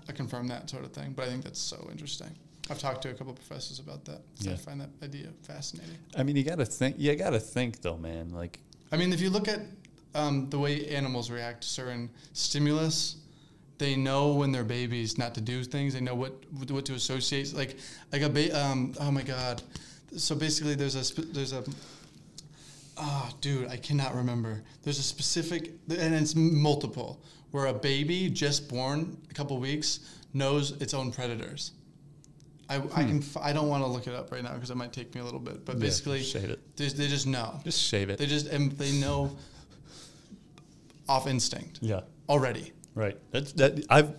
uh, confirm that sort of thing. But I think that's so interesting. I've talked to a couple of professors about that. So I Yeah. find that idea fascinating. I mean, you got to think. You got to think though, man. Like, I mean, if you look at um, the way animals react to certain stimulus, they know when they're babies not to do things. They know what what to associate. Like like a ba- um, oh my god. So basically, there's a sp- there's a oh dude, I cannot remember. There's a specific and it's multiple where a baby just born a couple weeks knows its own predators. I, I hmm. can f- I don't want to look it up right now because it might take me a little bit. But yeah, basically, it. they, they just know. Just shave it. They just and they know off instinct yeah. already. Right. That's that. I've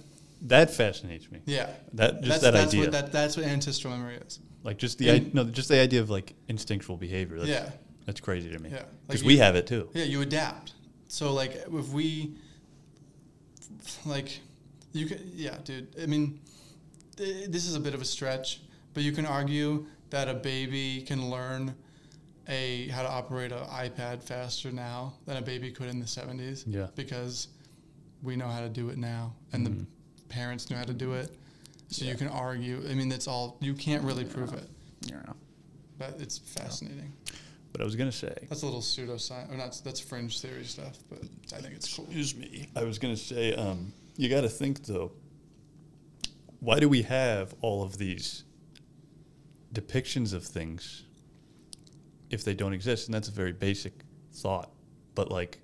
that fascinates me. Yeah. That just that's, that that's idea. What, that, that's what ancestral memory is. like just the And- I, no, just the idea of like instinctual behavior. That's, yeah. That's crazy to me. Yeah. Because Like we have it too. Yeah, you adapt. So like if we like you can yeah, dude. I mean this is a bit of a stretch, but you can argue that a baby can learn a how to operate an iPad faster now than a baby could in the 70s Yeah. because we know how to do it now and Mhm. the parents know how to do it. So Yeah. you can argue. I mean, that's all. You can't really prove it, Yeah. but it's fascinating. But I was gonna say. That's a little pseudoscience, or not. That's fringe theory stuff, but I think it's cool. Excuse me. I was gonna say. Um, you got to think though. Why do we have all of these depictions of things if they don't exist? And that's a very basic thought, but like,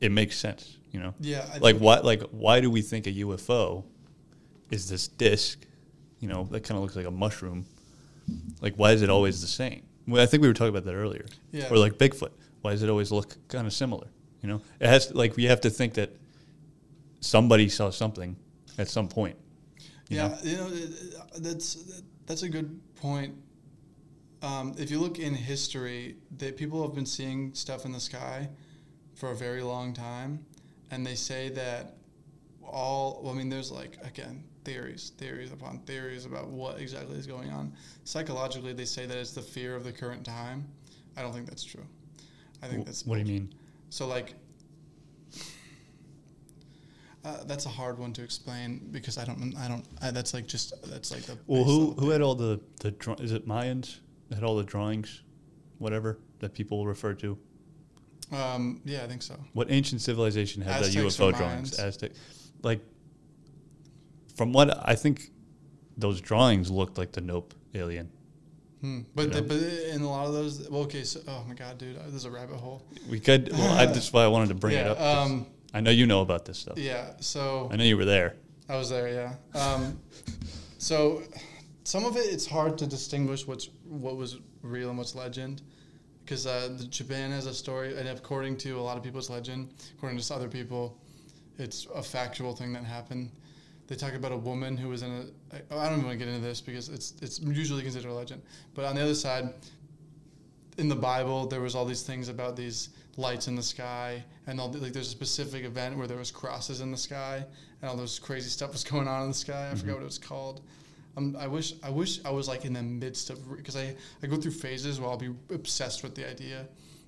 it makes sense. You know. Yeah, I like why like why do we think a UFO is this disc, you know, that kind of looks like a mushroom? Like why is it always the same? Well, I think we were talking about that earlier. Yeah. Or like Bigfoot. Why does it always look kind of similar? You know, it has like we have to think that somebody saw something at some point. Yeah, know? you know, that's that's a good point. Um, if you look in history, that people have been seeing stuff in the sky for a very long time, and they say that all. Well, I mean, there's like again theories, theories upon theories about what exactly is going on. Psychologically, they say that it's the fear of the current time. I don't think that's true. I think Wh- that's what do you mean? So like, uh, that's a hard one to explain because I don't, I don't, I, that's like just that's like the. Well, who who had all the the is it Mayans had all the drawings, whatever that people refer to? Um, yeah, I think so. What ancient civilization had Aztecs the UFO drawings? Aztec, like, from what I think, those drawings looked like the Nope alien. Hmm. But You the, but in a lot of those, well, okay, so oh my god, dude, there's a rabbit hole. We could. Well, I, that's why I wanted to bring it up. Um, I know you know about this stuff. yeah. So I know you were there. I was there, yeah. Um, so some of it, it's hard to distinguish what's what was real and what's legend. Because uh, the Japan has a story, and according to a lot of people's legend, according to other people, it's a factual thing that happened. They talk about a woman who was in a. I I don't even want to get into this because it's it's usually considered a legend. But on the other side, in the Bible, there was all these things about these lights in the sky, and all the, like there's a specific event where there was crosses in the sky, and all those crazy stuff was going on in the sky. I forgot what it was called. Um, I wish I wish I was like in the midst of because I, I go through phases where I'll be obsessed with the idea,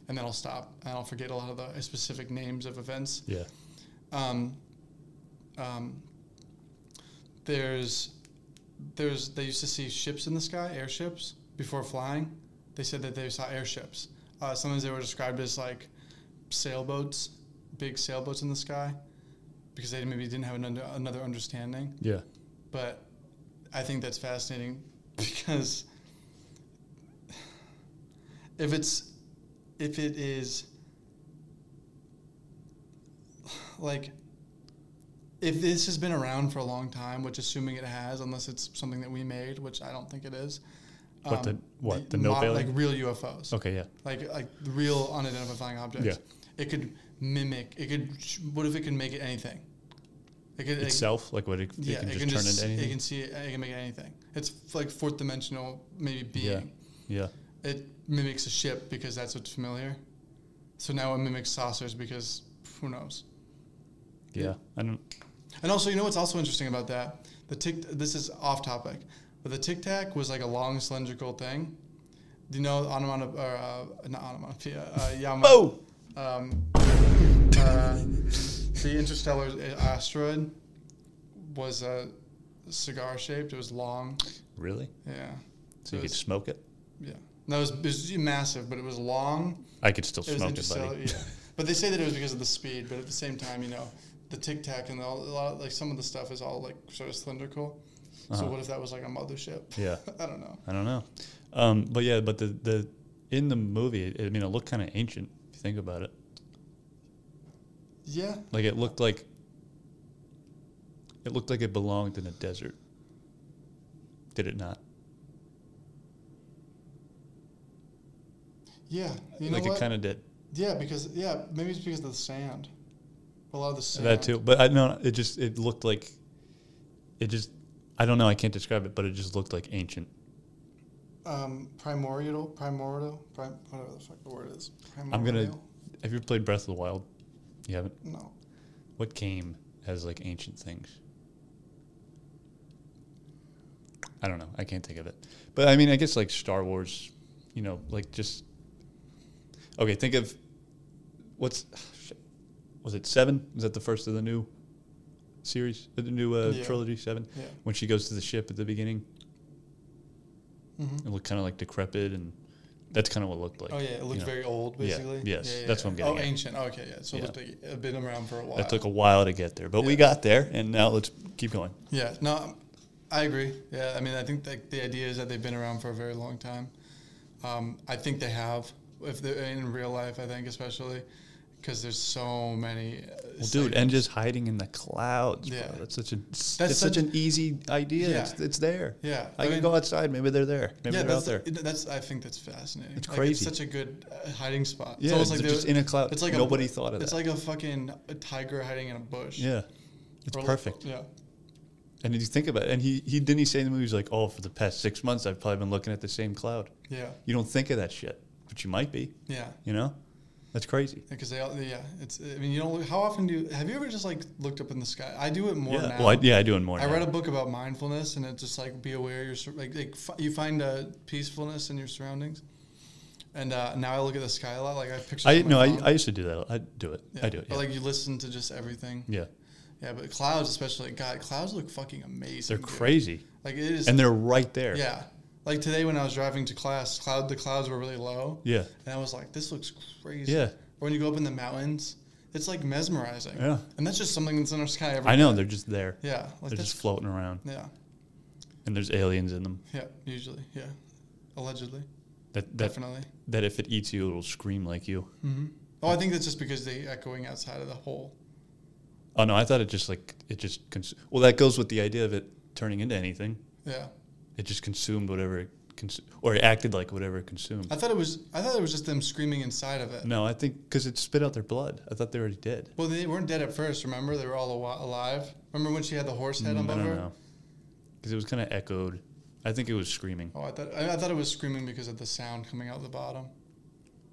and then I'll stop and I'll forget a lot of the specific names of events. Yeah. Um, um, there's there's they used to see ships in the sky, airships before flying. They said that they saw airships. Uh, sometimes they were described as like sailboats, big sailboats in the sky, because they maybe didn't have an under, another understanding. Yeah. But I think that's fascinating because if it's if it is like if this has been around for a long time, which assuming it has, unless it's something that we made, which I don't think it is. Um, what the- what, the mod- no like real UFOs, Okay. Yeah. like like the real unidentifying objects. Yeah. It could mimic. It could. What if it can make it anything? It could. it- Itself, like what it, it yeah, can it just can turn just into it anything. can see it, it can make it anything. It's like fourth dimensional maybe being. Yeah. It mimics a ship because that's what's familiar. So now it mimics saucers because who knows. Yeah. I don't. And also, you know what's also interesting about that? The tic. This is off topic, but the tic tac was like a long cylindrical thing. Do you know onomatopoeia? Uh, not onomatopoeia. Uh, Yama, Oh. Um, uh, the interstellar asteroid was a cigar shaped. It was long. Really? Yeah. So you could smoke it? Yeah. No, it was, it was massive, but it was long. I could still It smoke it, buddy. Yeah. But they say that it was because of the speed. But at the same time, you know, the tic tac and all, a lot, like some of the stuff is all like sort of cylindrical. So Uh-huh. what if that was like a mothership? Yeah. I don't know. I don't know. Um, but yeah, but the, the in the movie, it, I mean, it looked kind of ancient think about it. Yeah. Like it looked like it looked like it belonged in a desert. Did it not? Yeah. You like know it kind of did. yeah, because yeah, maybe it's because of the sand. A lot of the sand. That too. But I know it just it looked like it just I don't know, I can't describe it, but it just looked like ancient. Um, primordial, primordial, prim, whatever the fuck the word is. I'm Primordial? gonna have you played Breath of the Wild? You haven't? No. What game has like ancient things? I don't know. I can't think of it. But I mean, I guess like Star Wars, you know, like just okay. Think of what's was it seven? Was that the first of the new series, the new uh, Yeah. trilogy? Seven. Yeah. When she goes to the ship at the beginning, Mm-hmm. it looked kind of like decrepit, and that's kind of what it looked like. Oh yeah, it looked know. very old, Yeah, basically. yes, that's what I'm getting Oh, at. ancient. Okay, yeah. So Yeah. it looked like it had been around for a while. That took a while to get there, but we got there, and now let's keep going. Yeah, no, I agree. Yeah, I mean, I think that the idea is that they've been around for a very long time. Um, I think they have, if they're in real life. I think especially because there's so many. Uh, Well, dude, and just hiding in the clouds, Yeah. bro. That's such a that's That's such, such- an easy idea. Yeah. It's, it's there. yeah, I, can mean, go outside. Maybe they're there. Maybe yeah, they're that's out there. that's. I think that's fascinating. It's Like, crazy. it's such a good uh, hiding spot. yeah, almost it's like just in a cloud. It's like nobody a, thought of It's that. It's like a fucking a tiger hiding in a bush. yeah, it's Or- perfect. Yeah. And you think about it, and he he didn't he say in the movie he's like, oh, for the past six months I've probably been looking at the same cloud. Yeah. You don't think of that shit, but you might be. Yeah. You know, that's crazy. Because they, all, yeah, it's. I mean, you don't. How often do you have you ever just like looked up in the sky? I do it more yeah, now. well, I, yeah, I do it more. I now. read a book about mindfulness, and it's just like be aware you're like, like you find uh, peacefulness in your surroundings. And uh, now I look at the sky a lot. Like I picture. I no, I, I used to do that. I do it. I do it. But like you listen to just everything. yeah. Yeah, but clouds, especially, God, clouds look fucking amazing. They're dude. crazy, Like it is. and they're right there. yeah. Like today when I was driving to class, cloud the clouds were really low, Yeah. and I was like, "This looks crazy." Yeah. Or when you go up in the mountains, it's like mesmerizing. Yeah. And that's just something that's in our sky every I know day. they're just there. Yeah. Like they're just floating around, Yeah. and there's aliens in them. Yeah. Usually. Yeah. Allegedly. That that Definitely. that if it eats you, it'll scream like you. Mm-hmm. Oh, I think that's just because they echoing outside of the hole. Oh no, I thought it just like it just cons- well that goes with the idea of it turning into anything. Yeah. It just consumed whatever it consumed, or it acted like whatever it consumed. I thought it was. I thought it was just them screaming inside of it. No, I think because it spit out their blood. I thought they were already dead. Well, they weren't dead at first. Remember, they were all al- alive. Remember when she had the horse head Mm, on I don't her? know because it was kind of echoed. I think it was screaming. Oh, I thought I, I thought it was screaming because of the sound coming out of the bottom.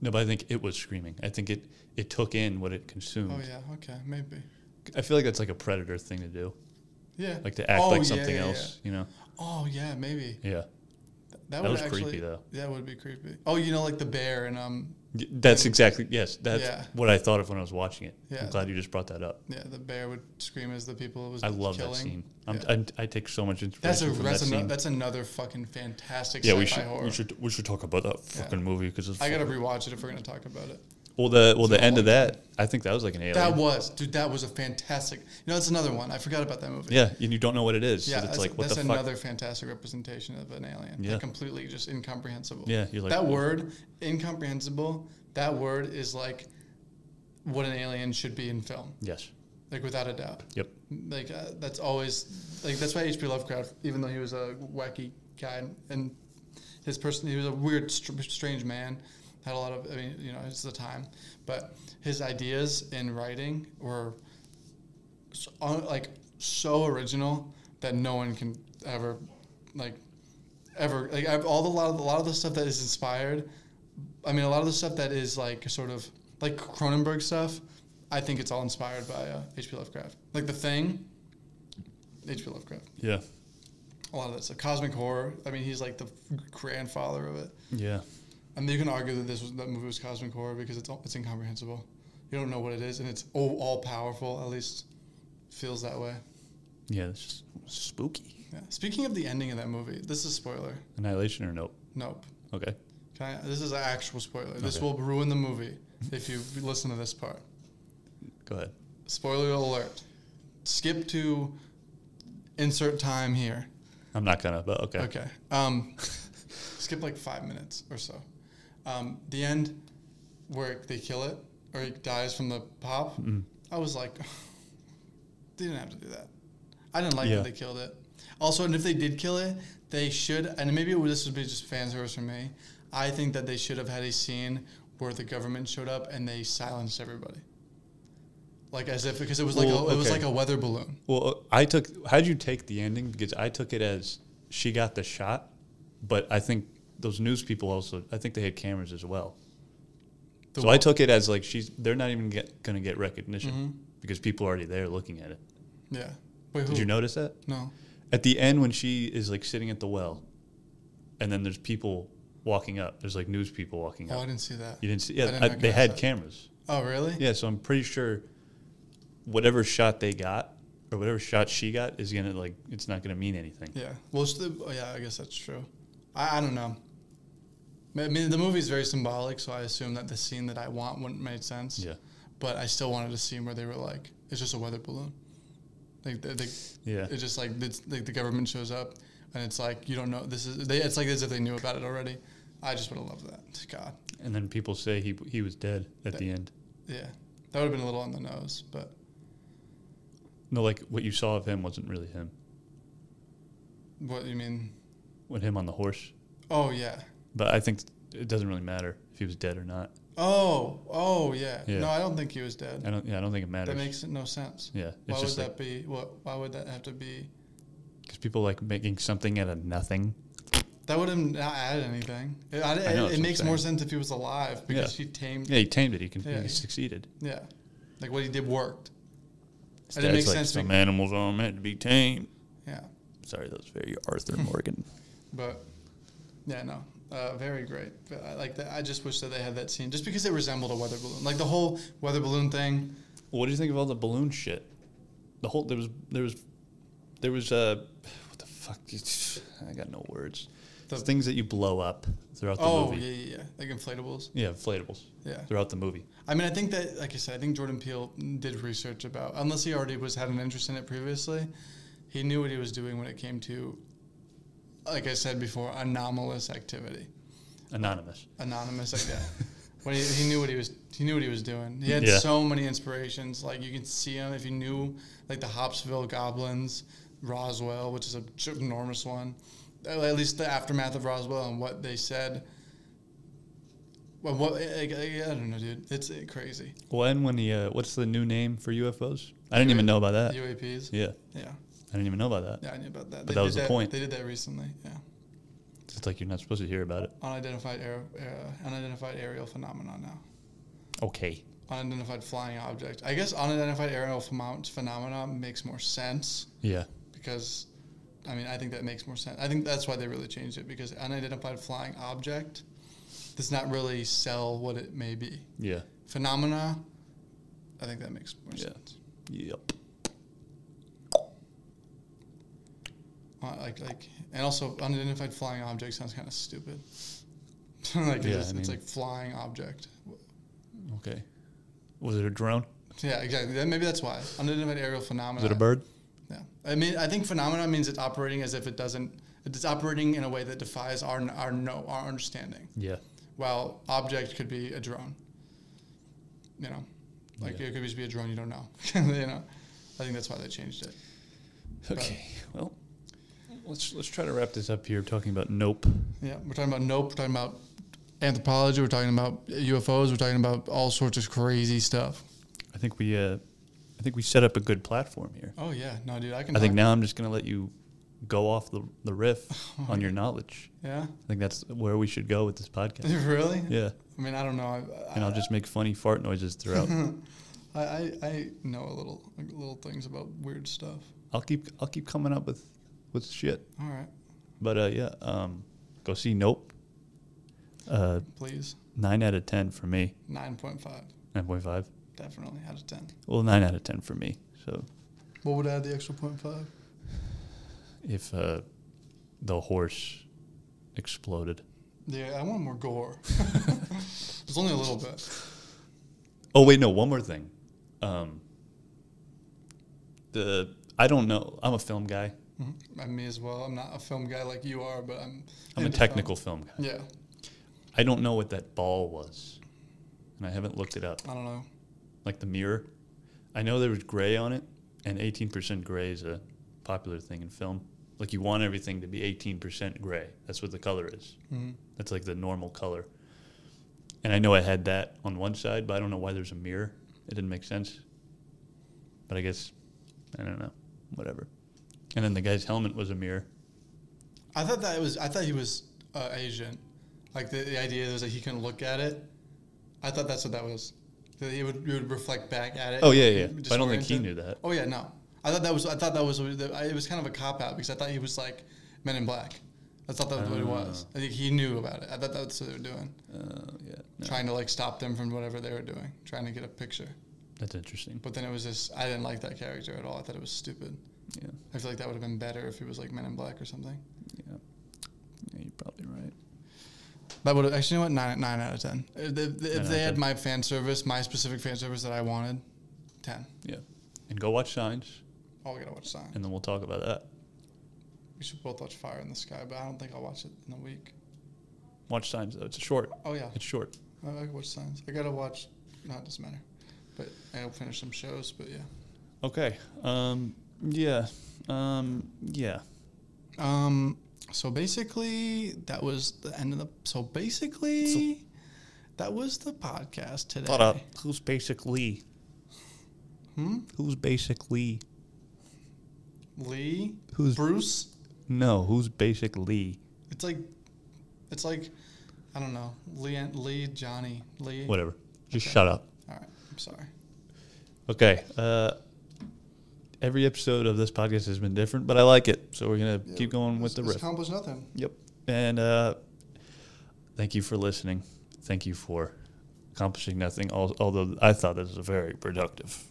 No, but I think it was screaming. I think it it took in what it consumed. Oh yeah, okay, maybe. I feel like that's like a predator thing to do, Yeah. like to act Oh, like something yeah, else. You know? Oh yeah, maybe. Yeah, That, was actually, creepy though. Yeah, it would be creepy. Oh, you know, like the bear and um, Y- That's exactly yes. That's Yeah. what I thought of when I was watching it. Yeah. I'm glad you just brought that up. yeah, the bear would scream as the people it was I love killing. that scene. I'm, Yeah. I'm, I take so much inspiration That's a from that's, that ano- scene. that's another fucking fantastic yeah, sci-fi we should horror. we should we should talk about that fucking movie because I gotta rewatch it if we're gonna talk about it. Well the well the end of that I think that was like an alien. That was, dude. That was a fantastic. You know, that's another one. I forgot about that movie. yeah, and you don't know what it is. Yeah, it's that's, like what that's the fuck. another fantastic representation of an alien. Yeah. Like, completely just incomprehensible. Yeah, you're like that "Whoa." word, incomprehensible. That word is like what an alien should be in film, Yes. like without a doubt. Yep. Like uh, that's always like that's why H.P. Lovecraft, even though he was a wacky guy and his person, he was a weird, str- strange man. Had a lot of, I mean, you know, it's the time, but his ideas in writing were so, uh, like so original that no one can ever like ever like I've, all the lot of a lot of the stuff that is inspired. I mean, a lot of the stuff that is like sort of like Cronenberg stuff. I think it's all inspired by uh, H.P. Lovecraft. Like The Thing, H.P. Lovecraft. Yeah. A lot of that stuff. Cosmic horror. I mean, he's like the grandfather of it. Yeah. Mean, you can argue that this was that movie was cosmic horror because it's all, it's incomprehensible. You don't know what it is, and it's all, all powerful. At least feels that way. Yeah. It's just spooky. Yeah. Speaking of the ending of that movie, this is a spoiler. Annihilation or nope? Nope. Okay. Can I, this is an actual spoiler. This Okay. will ruin the movie if you listen to this part. Go ahead. Spoiler alert. Skip to insert time here. I'm not gonna, but okay. Okay. Um, skip like five minutes or so. Um, the end where they kill it or it dies from the pop. Mm. I was like, they didn't have to do that. I didn't like Yeah. that they killed it. Also, and if they did kill it, they should. And maybe would, this would be just fan service for me. I think that they should have had a scene where the government showed up and they silenced everybody. Like as if because it was like Well, a, it was like a weather balloon. Well, uh, I took. How'd you take the ending? Because I took it as she got the shot, but I think those news people also. I think they had cameras as well. The so I took it as like she's. They're not even get, gonna get recognition Mhm. because people are already there looking at it. Yeah. Wait, who? Did you notice that No. at the end when she is like sitting at the well, and then there's people walking up. There's like news people walking up. Oh, I didn't see that. You didn't see? I Yeah, didn't I- they had that. cameras. Oh, really? Yeah, so I'm pretty sure whatever shot they got or whatever shot she got is gonna like it's not gonna mean anything. Yeah. Well, it's the, oh, yeah, I guess that's true. I, I don't know. I mean, the movie is very symbolic, so I assume that the scene that I want wouldn't make sense. Yeah. But I still wanted a scene where they were like, it's just a weather balloon. Like, they, they, Yeah. it's just like, it's, like the government shows up and it's like, you don't know, this is, they, it's like as if they knew about it already. I just would have loved that. God. And then people say he he was dead at the end. Yeah. That would have been a little on the nose, but No, like what you saw of him wasn't really him. what do you mean? With him on the horse. Oh, yeah. But I think it doesn't really matter if he was dead or not. Oh, oh, yeah. Yeah. No, I don't think he was dead. I don't. Yeah, I don't think it matters. That makes no sense. yeah, Why would like that be? What? Why would that have to be? because people like making something out of nothing. That would have not added anything. It, I, I know, it, that's makes more sense if he was alive because he tamed. Yeah, he tamed it. He can. Yeah. He succeeded. Yeah, like what he did worked. His And it makes like, sense Some animals aren't meant to be tamed. Yeah, Sorry, that was very Arthur Morgan. but yeah, no, uh, very great. I like that. I just wish that they had that scene just because it resembled a weather balloon. Like the whole weather balloon thing. What do you think of all the balloon shit? The whole there was there was there was uh what the fuck? I got no words. The- things that you blow up throughout the Oh movie. yeah, yeah, yeah, like inflatables. Yeah, inflatables Yeah. throughout the movie. I mean, I think that, like I said, I think Jordan Peele did research about, unless he already was had an interest in it previously, he knew what he was doing when it came to, like I said before, anomalous activity, Anonymous. anonymous like that. when he, he knew what he was, he knew what he was doing. He had Yeah. so many inspirations. Like you can see him if you knew, like the Hopkinsville Goblins, Roswell, which is a enormous one. at least the aftermath of Roswell and what they said. Well, what I, I, I don't know, dude. It's uh, crazy. When when the uh, what's the new name for UFOs? I didn't even know about that. UAPs. Yeah, Yeah, I didn't even know about that. yeah, I knew about that. But that did was the point. They did that recently. Yeah, It's like you're not supposed to hear about it. unidentified air, uh, unidentified aerial phenomenon now. Okay. Unidentified flying object. I guess unidentified aerial phenom- phenomenon makes more sense Yeah. because, I mean, I think that makes more sense. I think that's why they really changed it because unidentified flying object does not really sell what it may be. Yeah. Phenomena, I think that makes more Yeah. sense. Yep. Uh, like, like, and also unidentified flying object sounds kind of stupid. like, Yeah, it's, I it's like flying object. Okay. Was it a drone? Yeah, exactly. Maybe that's why unidentified aerial phenomena. Was it a bird? Yeah, I mean, I think phenomena means it's operating as if it doesn't. It's operating in a way that defies our our no our understanding. Yeah. While object could be a drone. You know, like Yeah. it could just be a drone you don't know. you know, I think that's why they changed it. Okay. Well, let's let's try to wrap this up here. Talking about Nope. Yeah, we're talking about nope. We're talking about anthropology. We're talking about UFOs. We're talking about all sorts of crazy stuff. I think we uh, I think we set up a good platform here. Oh yeah, no, dude, I can. I think now I'm just gonna let you go off the the riff Oh, on your knowledge. Yeah, I think that's where we should go with this podcast. really? Yeah. I mean, I don't know. I, And I'll just make funny fart noises throughout. I, I, I know a little like, little things about weird stuff. I'll keep I'll keep coming up with with shit. All right, But uh, yeah, um, go see Nope. Uh, please. nine out of ten for me. Nine point five. Nine point five. definitely out of ten. Well, nine out of ten for me. So What would add the extra point five? if uh, the horse exploded. Yeah, I want more gore. It's only a little bit. Oh wait, no. One more thing. Um, the I don't know. I'm a film guy. Mhm. And me as well. I'm not a film guy like you are, but I'm. I'm a technical film guy. Yeah, I don't know what that ball was, and I haven't looked it up. I don't know. Like the mirror, I know there was gray on it, and 18% gray is a popular thing in film. Like you want everything to be 18% gray. That's what the color is. Mhm. That's like the normal color. And I know I had that on one side, but I don't know why there's a mirror. It didn't make sense. But I guess I don't know. Whatever. And then the guy's helmet was a mirror. I thought that it was. I thought he was uh, Asian. Like the, the idea was that he couldn't look at it. I thought that's what that was. That he would, would reflect back at it. Oh yeah, yeah. I don't think he knew that. Oh yeah, no. I thought that was. I thought that was. It was kind of a cop out because I thought he was like Men in Black. I thought that was what it was. I think he knew about it. I thought that's what they were doing, Uh, yeah. no, trying to like stop them from whatever they were doing, trying to get a picture. that's interesting. But then it was just. I didn't like that character at all. I thought it was stupid. Yeah. I feel like that would have been better if it was like Men in Black or something. Yeah. Yeah, you're probably right. That would actually, you know what? Nine, nine out of ten. If, they- if they had 10. my fan service, my specific fan service that I wanted, ten. Yeah. And go watch Signs, Oh, we gotta watch Signs. and then we'll talk about that. We should both watch Fire in the Sky, but I don't think I'll watch it in a week. Watch Signs though. It's short. Oh yeah, It's short. I, I watch Signs. I gotta watch. Not doesn't matter. But I'll finish some shows. But yeah. Okay. Um. Yeah. Um. Yeah. Um. So basically, that was the end of the. So basically, that was the podcast today. Thought up. Who's basically? Hmm. Who's basically? Lee. Who's Bruce. no? Who's basically? It's like, it's like, I don't know. Lee, Lee, Johnny, Lee. Whatever. Just Okay. shut up. All right. I'm sorry. Okay. Uh. Every episode of this podcast has been different, but I like it, so we're gonna Yeah, keep going with the riff. accomplished nothing. Yep. And uh, thank you for listening. Thank you for accomplishing nothing. Although I thought this was a very productive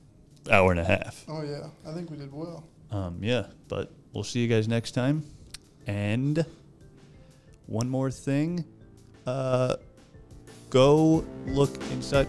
hour and a half. Oh yeah, I think we did well. Um, yeah, but we'll see you guys next time. And one more thing, uh, go look inside.